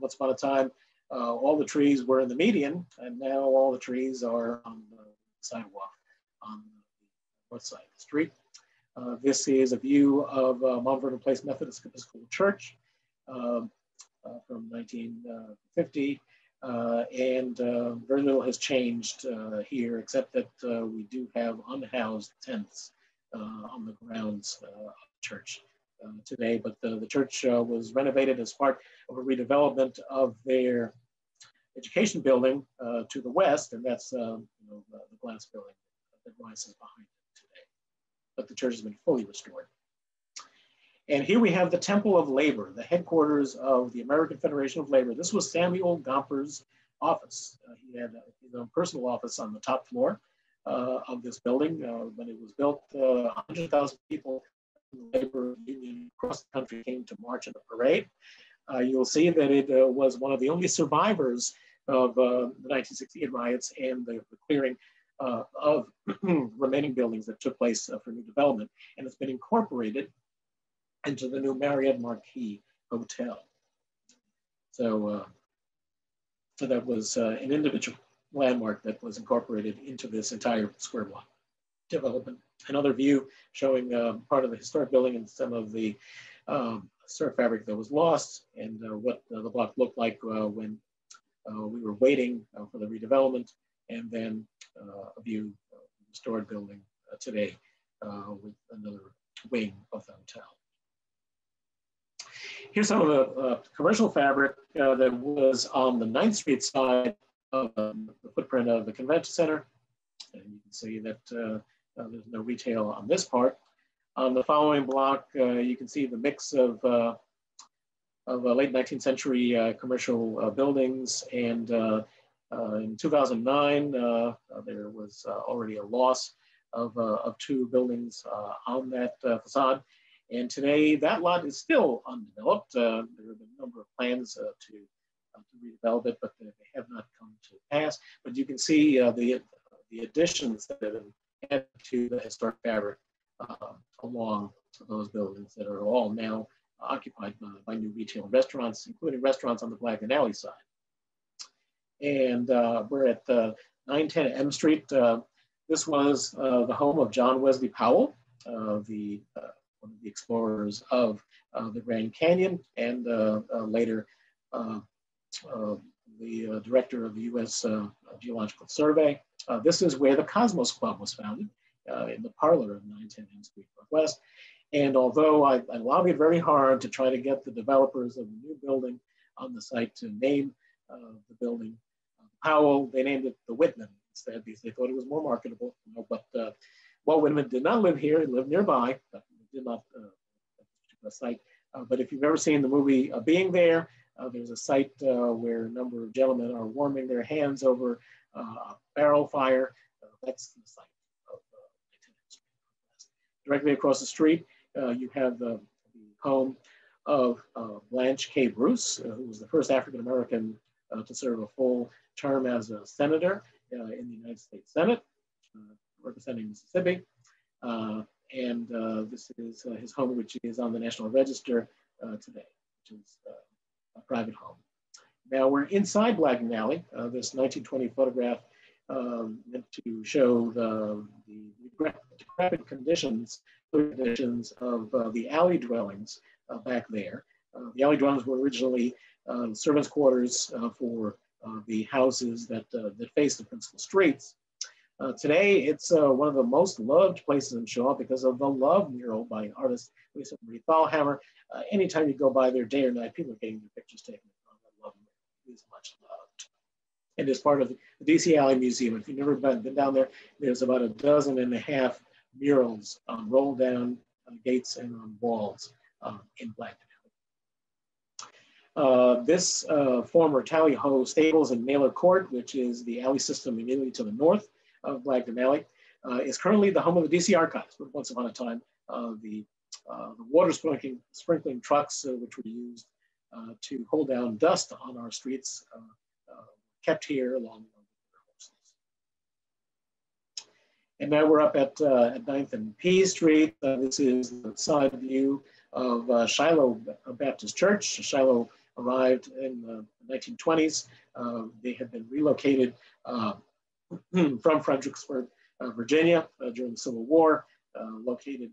once upon a time, uh, all the trees were in the median, and now all the trees are on the sidewalk on the north side of the street. Uh, this is a view of uh, Mount Vernon Place Methodist Episcopal Church um, uh, from 1950. Uh, and uh, very little has changed here, except that we do have unhoused tents on the grounds of the church. Uh, today, but the, the church uh, was renovated as part of a redevelopment of their education building uh, to the west, and that's you know, the, the, glass building that rises behind it today. But the church has been fully restored. And here we have the Temple of Labor, the headquarters of the American Federation of Labor. This was Samuel Gompers' office. Uh, he had his own personal office on the top floor uh, of this building. Uh, when it was built, 100,000 people labor union across the country came to march in the parade. Uh, you'll see that it uh, was one of the only survivors of uh, the 1968 riots and the, the clearing uh, of remaining buildings that took place uh, for new development. And it's been incorporated into the new Marriott Marquis Hotel. So, uh, so that was an individual landmark that was incorporated into this entire square block development. Another view showing uh, part of the historic building and some of the um, historic fabric that was lost and uh, what the block looked like uh, when uh, we were waiting uh, for the redevelopment and then a view of the restored building today with another wing of the hotel. Here's some of the commercial fabric that was on the 9th Street side of um, the footprint of the convention center. And you can see that uh, there's no retail on this part. On the following block, uh, you can see the mix of, uh, of late 19th century commercial buildings. And in 2009, there was already a loss of, of two buildings on that facade. And today, that lot is still undeveloped. Uh, there have been a number of plans uh, to, uh, to redevelop it, but they have not come to pass. But you can see the, the additions that have been add to the historic fabric uh, along those buildings that are all now occupied by, by, new retail restaurants, including restaurants on the Blagden Alley side. And uh, we're at uh, 910 M Street. Uh, this was uh, the home of John Wesley Powell, the, one of the explorers of the Grand Canyon, and later the director of the U.S. Geological Survey. Uh, this is where the Cosmos Club was founded, uh, in the parlor of 910 M Street Northwest. And although I, I, lobbied very hard to try to get the developers of the new building on the site to name uh, the building uh, Powell, they named it the Whitman instead because they thought it was more marketable. You know, but uh, Walt Whitman did not live here, he lived nearby, but did not uh, site. Uh, but if you've ever seen the movie Being There, there's a site where a number of gentlemen are warming their hands over Uh, barrel fire. Uh, that's the site of uh, Directly across the street, you have the, home of Blanche K. Bruce, who was the first African-American to serve a full term as a senator in the United States Senate representing Mississippi. Uh, and uh, this is uh, his home, which is on the National Register today, which is a private home. Now we're inside Blagden Alley. this 1920 photograph um, meant to show the, the decrepit conditions, conditions of uh, the alley dwellings uh, back there. Uh, the alley dwellings were originally servants' quarters for the houses that, that faced the principal streets. Uh, today, it's uh, one of the most loved places in Shaw because of the Love mural by an artist Lisa Marie Thalhammer. Uh, anytime you go by there day or night, people are getting their pictures taken on the Love mural. It is much loved. And as part of the DC Alley Museum, if you've never been, been down there, there's about a dozen and a half murals on roll down uh, gates and on walls um, in Blagden uh, this uh, former Tally Ho Stables and Naylor Court, which is the alley system immediately to the north, of Blagden Alley, uh, is currently the home of the DC Archives. But once upon a time, uh, the, uh, the water sprinkling, sprinkling trucks, which were used to hold down dust on our streets, kept here along And now we're up at, uh, at 9th and P Street. Uh, this is the side view of uh, Shiloh Baptist Church. Shiloh arrived in the 1920s. they had been relocated from Fredericksburg, uh, Virginia uh, during the Civil War, uh, located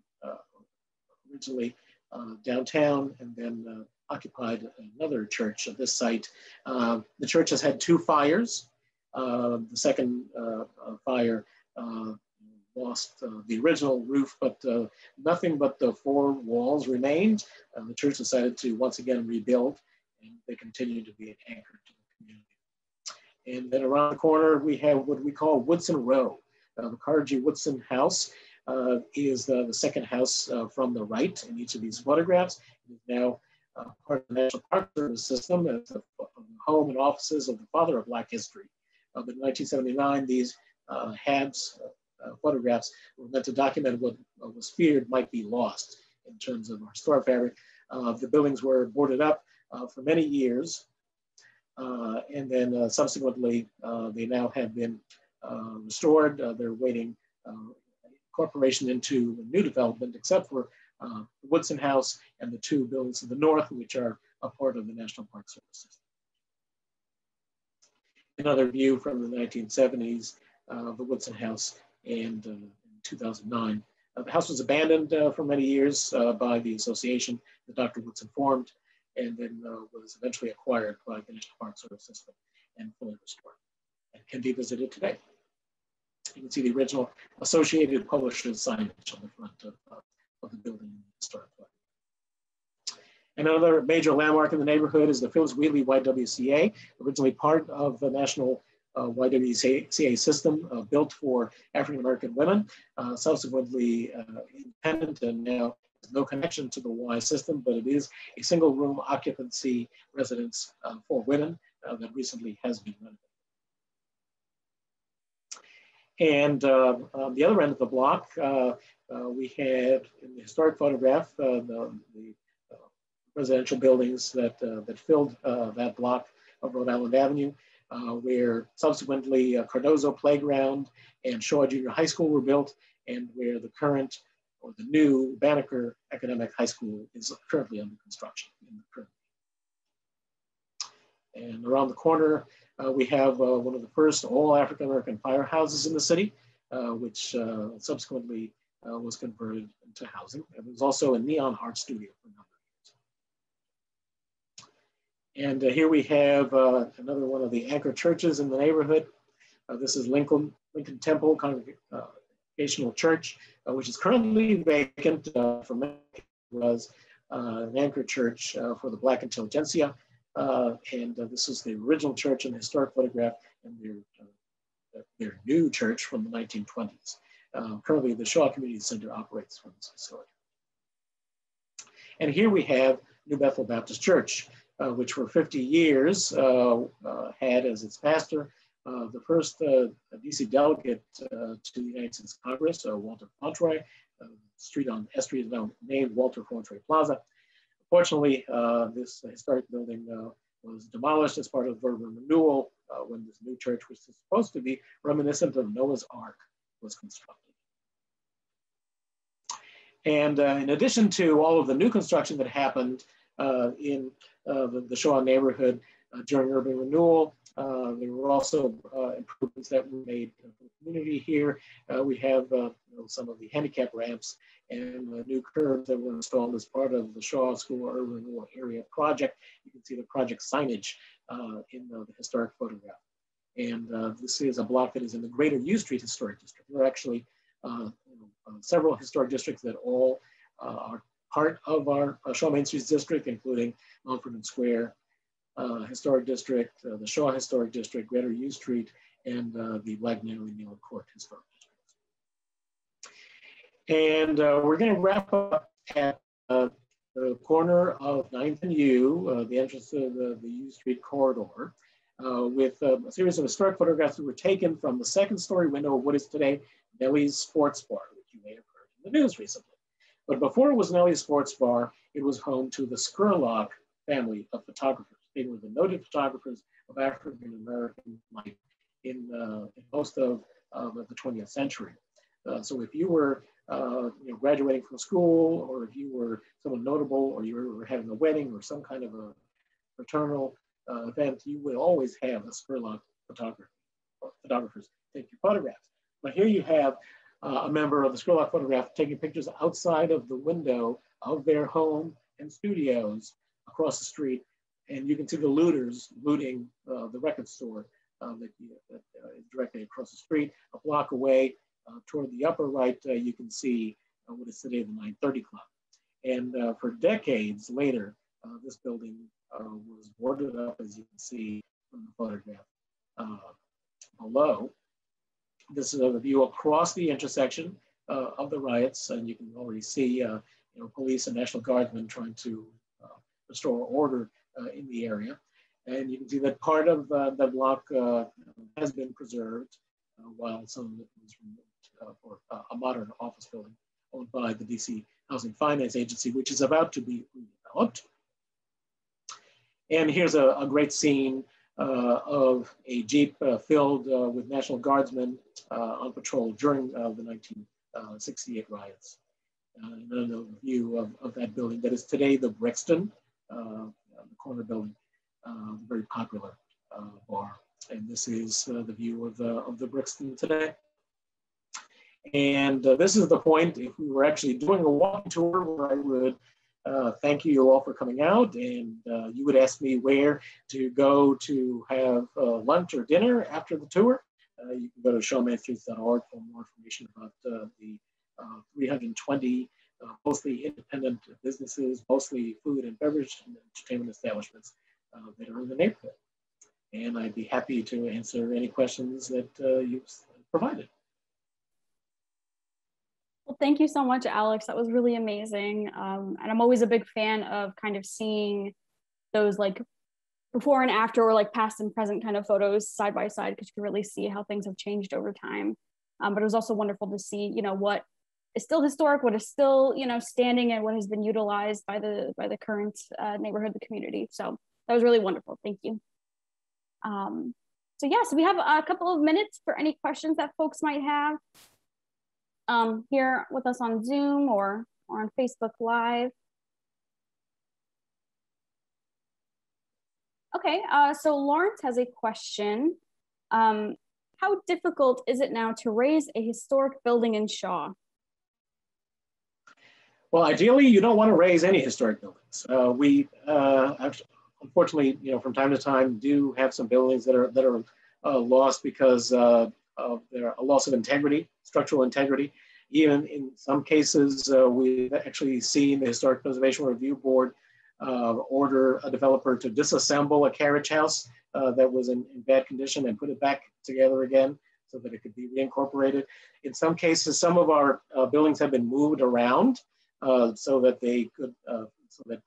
originally downtown and then occupied another church at this site. the church has had two fires. the second fire lost uh, the original roof, but uh, nothing but the four walls remained. Uh, the church decided to once again rebuild, and they continue to be an anchor to the community. and then around the corner, we have what we call Woodson Row. Uh, the Carter G. Woodson House uh, is uh, the second house uh, from the right in each of these photographs. It is now uh, part of the National Park Service system as the home and offices of the father of Black history. Uh, but in 1979, these HABS photographs were meant to document what was feared might be lost in terms of our store fabric. the buildings were boarded up for many years uh, and then uh, subsequently, uh, they now have been restored. they're waiting incorporation into a new development, except for the Woodson House and the two buildings to the north, which are a part of the National Park Service Another view from the 1970s of the Woodson House and in 2009. Uh, the house was abandoned uh, for many years uh, by the association that Dr. Woodson formed and then uh, was eventually acquired by the National Park Service System and fully restored and can be visited today. You can see the original Associated Publishers signage on the front of, uh, of the building historically. Another major landmark in the neighborhood is the Phillis Wheatley YWCA, originally part of the National uh, YWCA system uh, built for African American women, uh, subsequently uh, independent and now no connection to the Y system, but it is a single room occupancy residence uh, for women uh, that recently has been renovated. And uh, on the other end of the block, uh, we had in the historic photograph uh, the, the residential buildings that, that filled that block of Rhode Island Avenue, where subsequently Cardozo Playground and Shaw Junior High School were built, and where the current or the new Banneker Academic High School is currently under construction. And around the corner, uh, we have uh, one of the first all African American firehouses in the city, uh, which uh, subsequently uh, was converted into housing. It was also a neon art studio for a number of years. And uh, here we have another one of the anchor churches in the neighborhood. this is Lincoln, Lincoln Temple Congregational Church, uh, which is currently vacant uh, for many was uh, an anchor church for the Black intelligentsia. and this is the original church in the historic photograph, and they're their new church from the 1920s. Uh, currently, the Shaw Community Center operates from this facility. And here we have New Bethel Baptist Church, uh, which for 50 years uh, uh, had as its pastor uh, the first DC delegate to the United States Congress, Walter Fauntroy. street on S Street is now named Walter Fauntroy Plaza. Fortunately, this historic building was demolished as part of urban renewal when this new church was supposed to be reminiscent of Noah's Ark was constructed. And uh, in addition to all of the new construction that happened uh, in uh, the, the Shaw neighborhood uh, during urban renewal, uh, there were also improvements that were made in the community here. we have you know, some of the handicap ramps and new curbs that were installed as part of the Shaw School Urban Renewal Area project. You can see the project signage in the, the historic photograph. And uh, this is a block that is in the greater U Street Historic District. There are actually uh, you know, uh, several historic districts that all uh, are part of our Shaw Main Street District, including Mount Vernon Square uh, Historic District, uh, the Shaw Historic District, Greater U Street, and the Blagden Alley Naylor Court Historic District. And we're going to wrap up at the corner of 9th and U, the entrance to the, the U Street corridor uh, with a series of historic photographs that were taken from the second story window of what is today Nellie's Sports Bar, which you may have heard in the news recently. But before it was Nellie's Sports Bar, it was home to the Scurlock family of photographers. They were the noted photographers of African American life in, uh, in, most of the 20th century. Uh, so if you were uh, you know, graduating from school, or if you were someone notable, or you were having a wedding or some kind of a fraternal uh, event, you would always have a Scurlock photographer, photographers take your photographs. But here you have uh, a member of the Scurlock photograph taking pictures outside of the window of their home and studios across the street. And you can see the looters looting uh, the record store uh, that, uh, directly across the street. A block away uh, toward the upper right, you can see what is today the 930 Club. And for decades later, this building uh, was boarded up, as you can see from the photograph uh, below. This is a view across the intersection uh, of the riots, and you can already see you know, police and National Guardsmen trying to restore order in the area. And you can see that part of uh, the block uh, has been preserved, uh, while some of it was removed for a modern office building owned by the DC Housing Finance Agency, which is about to be redeveloped. And here's a, a great scene uh, of a Jeep uh, filled uh, with National Guardsmen on patrol during the 1968 riots. another view of, of that building that is today the Brixton, the corner building, very popular bar. And this is the view of the, of the Brixton today. And uh, this is the point, if we were actually doing a walking tour where I would uh, thank you all for coming out. And uh, you would ask me where to go to have uh, lunch or dinner after the tour. Uh, you can go to shawmainstreets.org for more information about uh, the 320 mostly independent businesses, mostly food and beverage and entertainment establishments that are in the neighborhood. And I'd be happy to answer any questions that you've provided. Well, thank you so much, Alex. That was really amazing. Um, and I'm always a big fan of kind of seeing those like before and after or like past and present kind of photos side by side because you can really see how things have changed over time. Um, but it was also wonderful to see, you know, what is still historic, what is still, you know, standing and what has been utilized by the by the current uh, neighborhood, the community. So that was really wonderful. Thank you. Um, so yeah, so we have a couple of minutes for any questions that folks might have um, here with us on Zoom or, or on Facebook Live. Okay, uh, so Lawrence has a question. Um, how difficult is it now to raze a historic building in Shaw? Well, ideally, you don't want to raze any historic buildings. Uh, we, uh, unfortunately, you know, from time to time, do have some buildings that are that are uh, lost because uh, of their a loss of integrity, structural integrity. Even in some cases, uh, we've actually seen the Historic Preservation Review Board uh, order a developer to disassemble a carriage house uh, that was in, in, bad condition and put it back together again so that it could be reincorporated. In some cases, some of our uh, buildings have been moved around uh, so that they could, uh, so that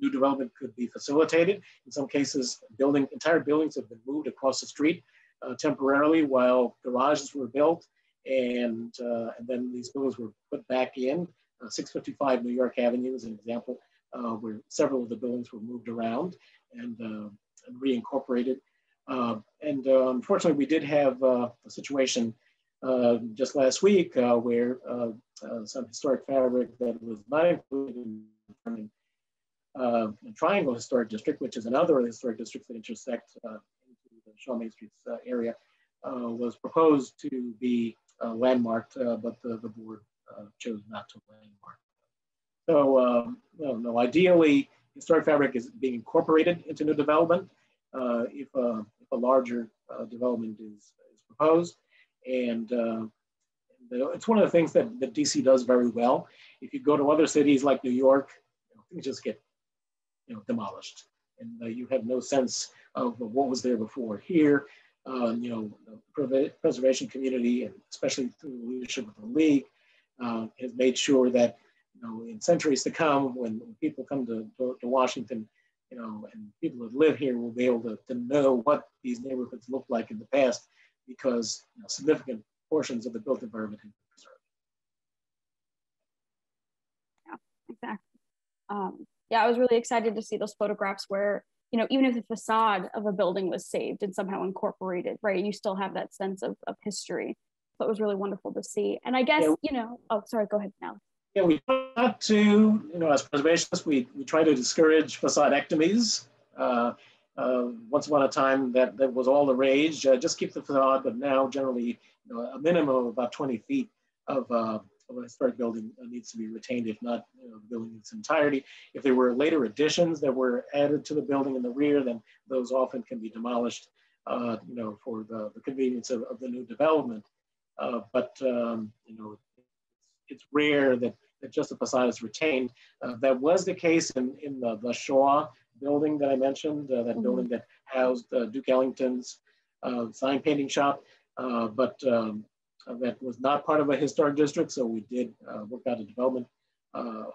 new development could be facilitated. In some cases, building entire buildings have been moved across the street uh, temporarily while garages were built, and uh, and then these buildings were put back in. 655 New York Avenue is an example where several of the buildings were moved around and, and reincorporated. Uh, and uh, unfortunately, we did have uh, a situation just last week where some historic fabric that was not included in uh, Triangle Historic District, which is another historic districts that intersect uh, Shaw Main Street uh, area, was proposed to be landmarked, but the, the board chose not to landmark. So, um, no, no, ideally, historic fabric is being incorporated into new development. if, a larger uh, development is, is, proposed. And uh, it's one of the things that, that DC does very well. If you go to other cities like New York, you know, things just get you know, demolished. And uh, you have no sense of what was there before. Here, um, you know, the preservation community, and especially through the leadership of the league, uh, has made sure that, you know, in centuries to come, when, people come to, to, to Washington, you know, and people that live here will be able to, to know what these neighborhoods looked like in the past because you know, significant portions of the built environment have been preserved. Yeah, exactly. Um, yeah, I was really excited to see those photographs where, you know, even if the facade of a building was saved and somehow incorporated, right, you still have that sense of, of history. So it was really wonderful to see. And I guess, yeah. you know, oh, sorry, go ahead now yeah, we try to, you know, as preservationists, we, we try to discourage facadectomies. Uh, uh, once upon a time, that, that was all the rage. Uh, just keep the facade, but now generally, you know, a minimum of about 20 feet of, uh, of a historic building needs to be retained, if not you know, the building in its entirety. If there were later additions that were added to the building in the rear, then those often can be demolished, uh, you know, for the, the convenience of, of the new development. Uh, but, um, you know, it's rare that, that just a facade is retained. Uh, that was the case in, in the, the Shaw building that I mentioned, uh, that mm-hmm. building that housed uh, Duke Ellington's uh, sign painting shop, uh, but um, that was not part of a historic district. So we did uh, work out a development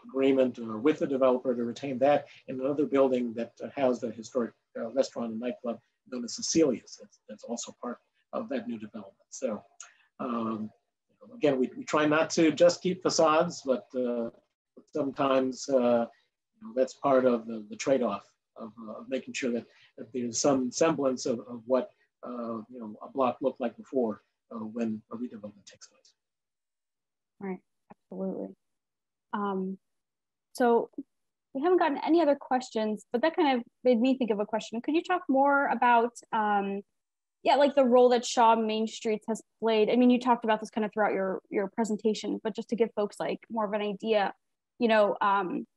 agreement with the developer to retain that in another building that housed a historic restaurant and nightclub known as Cecilia's. That's, that's also part of that new development. So um, again, we, we try not to just keep facades, but uh, sometimes uh, you know, that's part of the, the trade-off of, uh, making sure that, that, there's some semblance of, of what uh, you know a block looked like before uh, when a redevelopment takes place. Right, absolutely. Um, so we haven't gotten any other questions, but that kind of made me think of a question. Could you talk more about um, yeah, like the role that Shaw Main Streets has played. I mean, you talked about this kind of throughout your your presentation, but just to give folks like more of an idea, you know, um,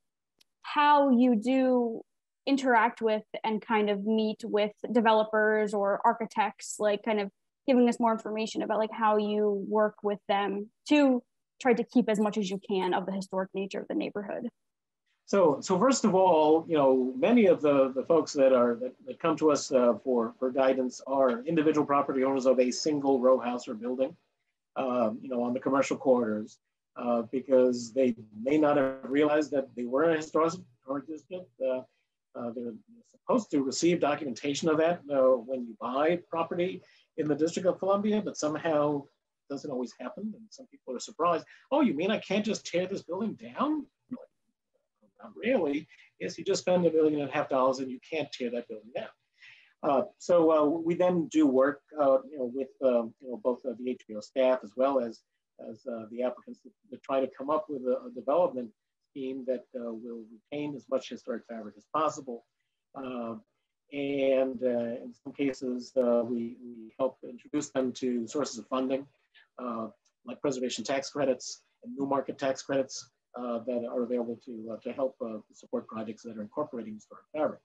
how you do interact with and kind of meet with developers or architects, like kind of giving us more information about like how you work with them to try to keep as much as you can of the historic nature of the neighborhood. So, so first of all, you know, many of the, the folks that are that, that come to us uh, for, for guidance are individual property owners of a single row house or building, um, you know, on the commercial corridors, uh, because they may not have realized that they were in a historic, district. Uh, uh, they're supposed to receive documentation of that uh, when you buy property in the District of Columbia, but somehow doesn't always happen. And some people are surprised. Oh, you mean I can't just tear this building down? Not really. Yes, you just spend a million and a half dollars and you can't tear that building down. Uh, so uh, we then do work, uh, you know, with um, you know both the HPO staff as well as as uh, the applicants to, to, try to come up with a, a development scheme that uh, will retain as much historic fabric as possible. And uh, in some cases, we, we help introduce them to sources of funding, like preservation tax credits and new market tax credits, uh, that are available to, uh, to help uh, support projects that are incorporating historic fabric.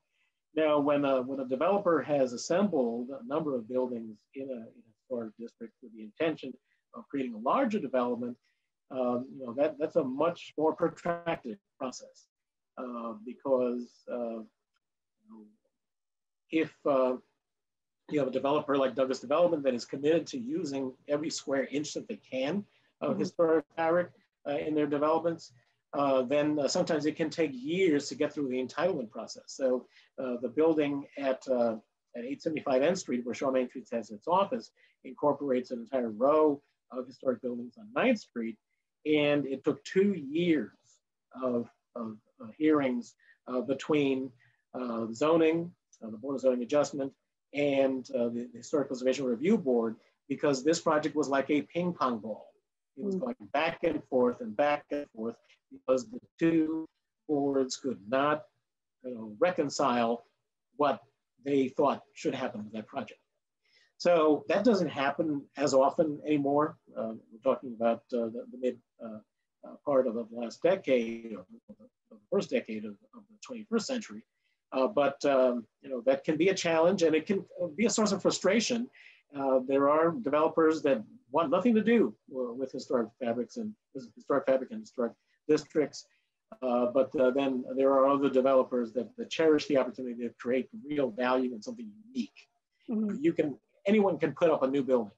Now, when a, when a developer has assembled a number of buildings in a, in a historic district with the intention of creating a larger development, um, you know, that, that's a much more protracted process uh, because uh, you know, if, uh, you have a developer like Douglas Development that is committed to using every square inch that they can of mm-hmm. historic fabric uh, in their developments, uh, then uh, sometimes it can take years to get through the entitlement process. So uh, the building at, uh, at 875 N Street, where Shaw Main Street has its office, incorporates an entire row of historic buildings on 9th Street. And it took two years of, of uh, hearings between zoning, the Board of Zoning Adjustment, and the, the Historic Preservation Review Board, because this project was like a ping pong ball. It was mm. going back and forth and back and forth because the two boards could not you know, reconcile what they thought should happen with that project. So that doesn't happen as often anymore. Uh, we're talking about uh, the, the, mid uh, uh part of the last decade, or the first decade of, of the 21st century. Uh, but um, you know that can be a challenge, and it can be a source of frustration. Uh, there are developers that want nothing to do with historic fabrics and historic fabric and historic districts. Uh, but uh, then there are other developers that, that, cherish the opportunity to create real value and something unique. Mm-hmm. You can, anyone can put up a new building,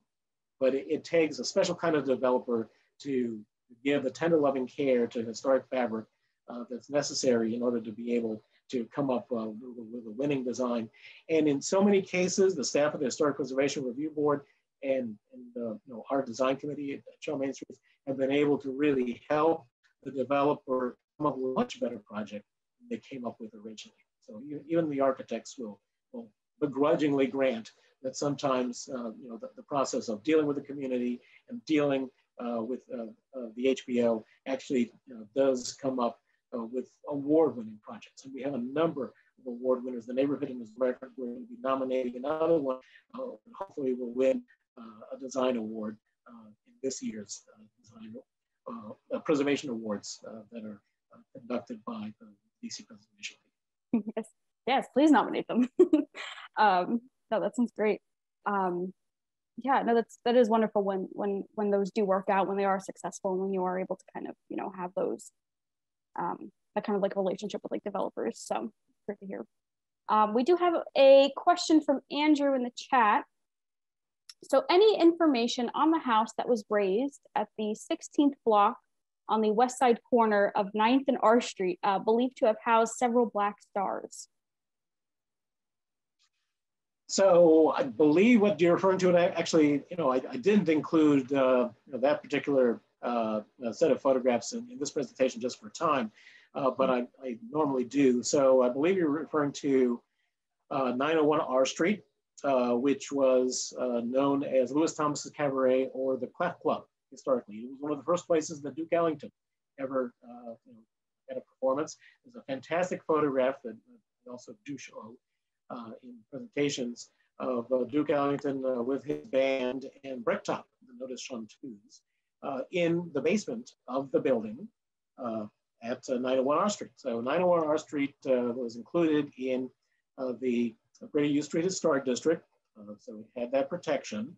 but it, it, takes a special kind of developer to give the tender loving care to historic fabric uh, that's necessary in order to be able to come up uh, with a winning design. And in so many cases, the staff of the Historic Preservation Review Board and, and uh, you know, our design committee at Shaw Main Street have been able to really help the developer come up with a much better project than they came up with originally. So even the architects will, will begrudgingly grant that sometimes uh, you know the, the, process of dealing with the community and dealing uh, with uh, uh the HPO actually does come up uh, with award-winning projects. And we have a number of award winners. The neighborhood in this record, we're going to be nominating another one. Uh, hopefully we'll win a design award in this year's design uh, preservation awards uh, that are uh, conducted by the DC Preservation League. Yes, yes, please nominate them. um, no, that sounds great. Um, yeah, no, that's that is wonderful when when when those do work out, when they are successful, and when you are able to kind of you know have those um, kind of like relationship with like developers. So great to hear. Um, we do have a question from Andrew in the chat. So any information on the house that was razed at the 16th block on the west side corner of 9th and R Street, uh, believed to have housed several black stars. So I believe what you're referring to, and I actually, you know, I, I didn't include uh, you know, that particular uh, set of photographs in, in, this presentation just for time, uh, but I, I, normally do. So I believe you're referring to uh, 901 R Street, uh, which was uh, known as Lewis Thomas's Cabaret or the Clef Club historically. It was one of the first places that Duke Ellington ever uh, you know, had a performance. There's a fantastic photograph that we also do show uh, in presentations of uh, Duke Ellington with his band and Bricktop, the Notice Chanteuse, in the basement of the building at 901 R Street. So 901 R Street was included in the Greater U Street Historic District, uh, so it had that protection.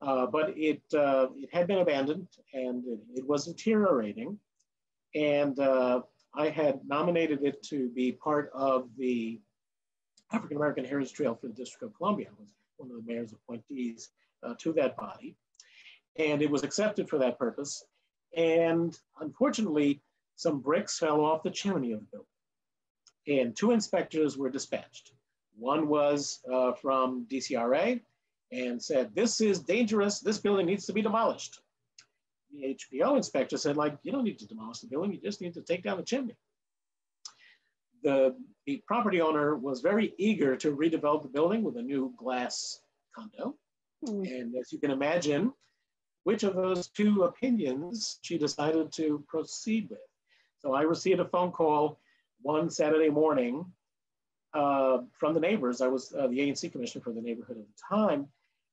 Uh, but it, uh, it had been abandoned and it, it was deteriorating. And uh, I had nominated it to be part of the African American Heritage Trail for the District of Columbia. I was one of the mayor's appointees uh, to that body. And it was accepted for that purpose. And unfortunately, some bricks fell off the chimney of the building. And two inspectors were dispatched. One was uh, from DCRA and said, this is dangerous, this building needs to be demolished. The HPO inspector said, like, you don't need to demolish the building, you just need to take down the chimney. The, the property owner was very eager to redevelop the building with a new glass condo. Mm. And as you can imagine, which of those two opinions she decided to proceed with. So I received a phone call one Saturday morning uh, from the neighbors. I was uh, the ANC commissioner for the neighborhood at the time.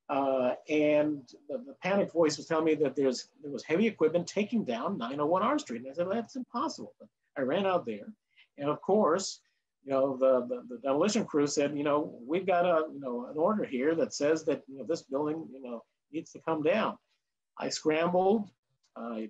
Uh, and the, the panicked voice was telling me that there's there was heavy equipment taking down 901 R Street. And I said, well, that's impossible. But I ran out there. And of course, you know, the, the, the, demolition crew said, you know, we've got a, you know, an order here that says that, you know, this building, you know, needs to come down. I scrambled. I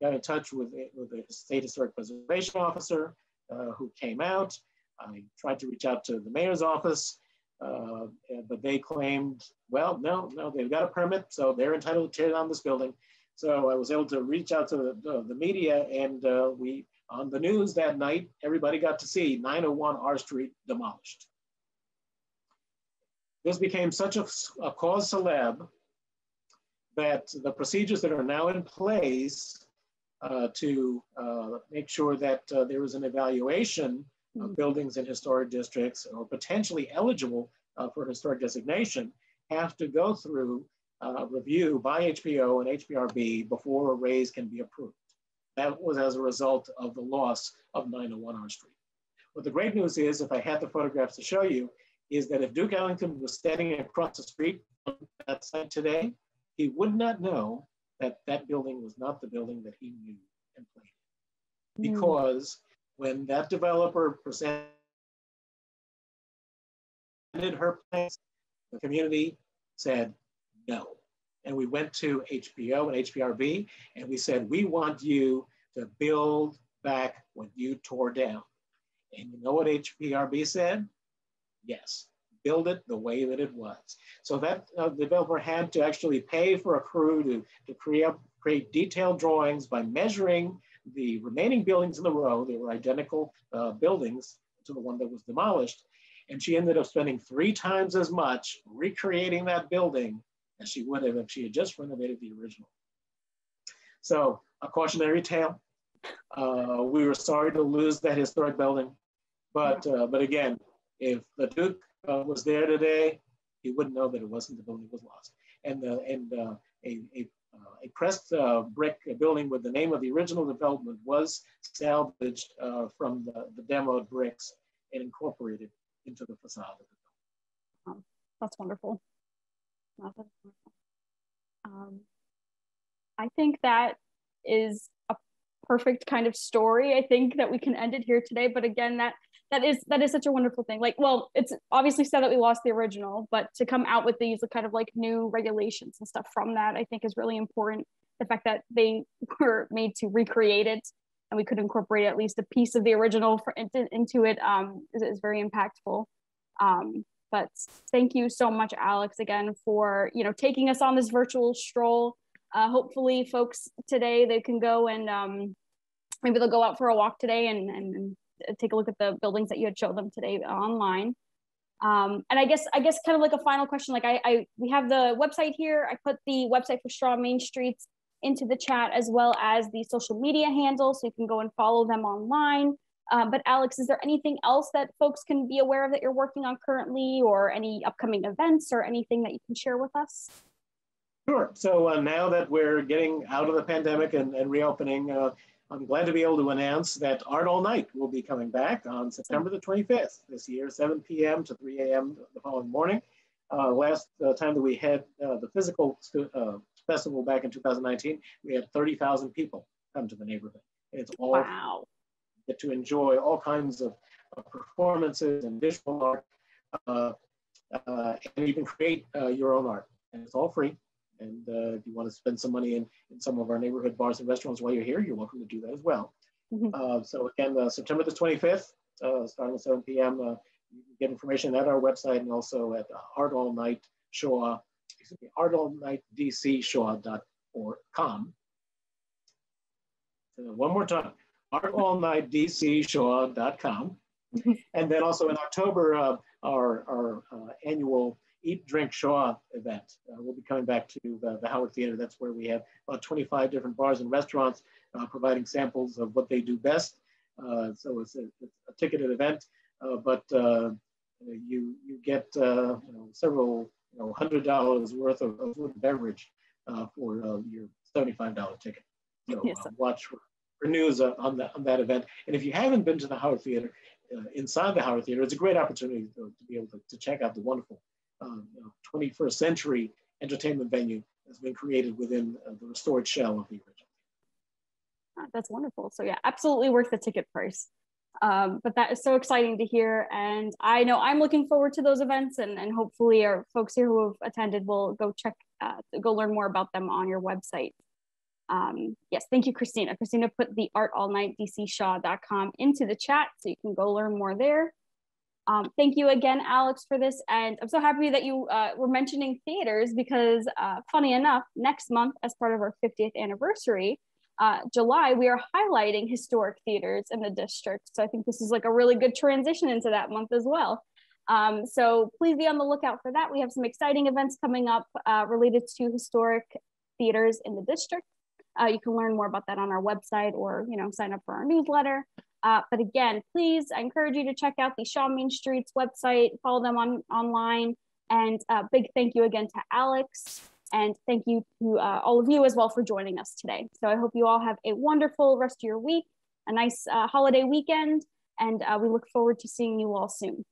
got in touch with, with the state historic preservation officer uh, who came out. I tried to reach out to the mayor's office. Uh, but they claimed, well, no, no, they've got a permit, so they're entitled to tear down this building. So I was able to reach out to the, the, the media and uh, we, on the news that night, everybody got to see 901 R Street demolished. This became such a, a cause celeb that the procedures that are now in place uh, to uh, make sure that uh, there is an evaluation of hmm. buildings in historic districts or potentially eligible uh, for historic designation have to go through uh, review by HPO and HPRB before a raze can be approved. That was as a result of the loss of 901 R Street. What the great news is, if I had the photographs to show you, is that if Duke Ellington was standing across the street on that site today, he would not know that that building was not the building that he knew and played in. Hmm. Because when that developer presented her plans, the community said no. And we went to HPO and HPRB and we said, we want you to build back what you tore down. And you know what HPRB said? Yes, build it the way that it was. So that uh, developer had to actually pay for a crew to, to create, create detailed drawings by measuring the remaining buildings in the row. They were identical uh, buildings to the one that was demolished. And she ended up spending three times as much recreating that building as she would have if she had just renovated the original. So a cautionary tale. Uh, we were sorry to lose that historic building, but uh, but again, if the Duke uh, was there today, he wouldn't know that it wasn't the building was lost. And, uh, and uh, a, a, uh, a, pressed uh, brick building with the name of the original development was salvaged uh, from the, the demoed bricks and incorporated into the facade of the building. that's wonderful. That's wonderful. Um, I think that is a perfect kind of story. I think that we can end it here today. But again, that that is that is such a wonderful thing. Like well it's obviously sad that we lost the original but to come out with these kind of like new regulations and stuff from that i think is really important. The fact that they were made to recreate it and we could incorporate at least a piece of the original for, into, into it um, is, is very impactful. Um, but thank you so much alex again for you know taking us on this virtual stroll. Uh, hopefully folks today they can go and um, maybe they'll go out for a walk today and, and take a look at the buildings that you had showed them today online. Um, and I guess I guess kind of like a final question, like I, I we have the website here. I put the website for Shaw Main Streets into the chat as well as the social media handles, so you can go and follow them online. Um, but Alex, is there anything else that folks can be aware of that you're working on currently, or any upcoming events, or anything that you can share with us? Sure. So uh, now that we're getting out of the pandemic and, and reopening, uh, I'm glad to be able to announce that Art All Night will be coming back on September the 25th this year, 7 p.m. to 3 a.m. the following morning. Uh, last uh, time that we had uh, the physical uh, festival back in 2019, we had 30,000 people come to the neighborhood. It's all wow. get to enjoy all kinds of, of performances and visual art, uh, uh, and even create your own art. And it's all free. And uh, if you want to spend some money in, in some of our neighborhood bars and restaurants while you're here, you're welcome to do that as well. Mm-hmm. Uh, so again, uh, September the 25th, uh, starting at 7 p.m., uh, you can get information at our website and also at Art All Night Shaw, excuse me, Art All Night DC Shaw.com. So one more time, Art All Night DC Shaw.com. Mm-hmm. and then also in October, uh, our, our annual Eat, Drink, Shaw event. Uh, we'll be coming back to the, the, Howard Theater. That's where we have about 25 different bars and restaurants uh, providing samples of what they do best. Uh, so it's a, a, ticketed event, uh, but uh, you you get uh, you know, several you know, hundred dollars worth of, of food and beverage for your $75 ticket. So yes. watch for, for news on, that, on that event. And if you haven't been to the Howard Theater, inside the Howard Theater, it's a great opportunity to, to be able to, to check out the wonderful um, you know, 21st century entertainment venue has been created within uh, the restored shell of the original. Ah, that's wonderful. So yeah, absolutely worth the ticket price. Um, but that is so exciting to hear. And I know I'm looking forward to those events and, and hopefully our folks here who have attended will go check, uh, go learn more about them on your website. Um, yes, thank you, Christina. Christina put the art all night dcshaw.com into the chat so you can go learn more there. Um, thank you again, Alex, for this. And I'm so happy that you uh, were mentioning theaters because, uh, funny enough, next month, as part of our 50th anniversary, uh, July, we are highlighting historic theaters in the district. So I think this is like a really good transition into that month as well. Um, so please be on the lookout for that. We have some exciting events coming up uh, related to historic theaters in the district. Uh, you can learn more about that on our website or you know sign up for our newsletter. Uh, but again, please, I encourage you to check out the Shaw Main Streets website, follow them on online. And uh, big thank you again to Alex. And thank you to uh, all of you as well for joining us today. So I hope you all have a wonderful rest of your week, a nice uh, holiday weekend, and uh, we look forward to seeing you all soon.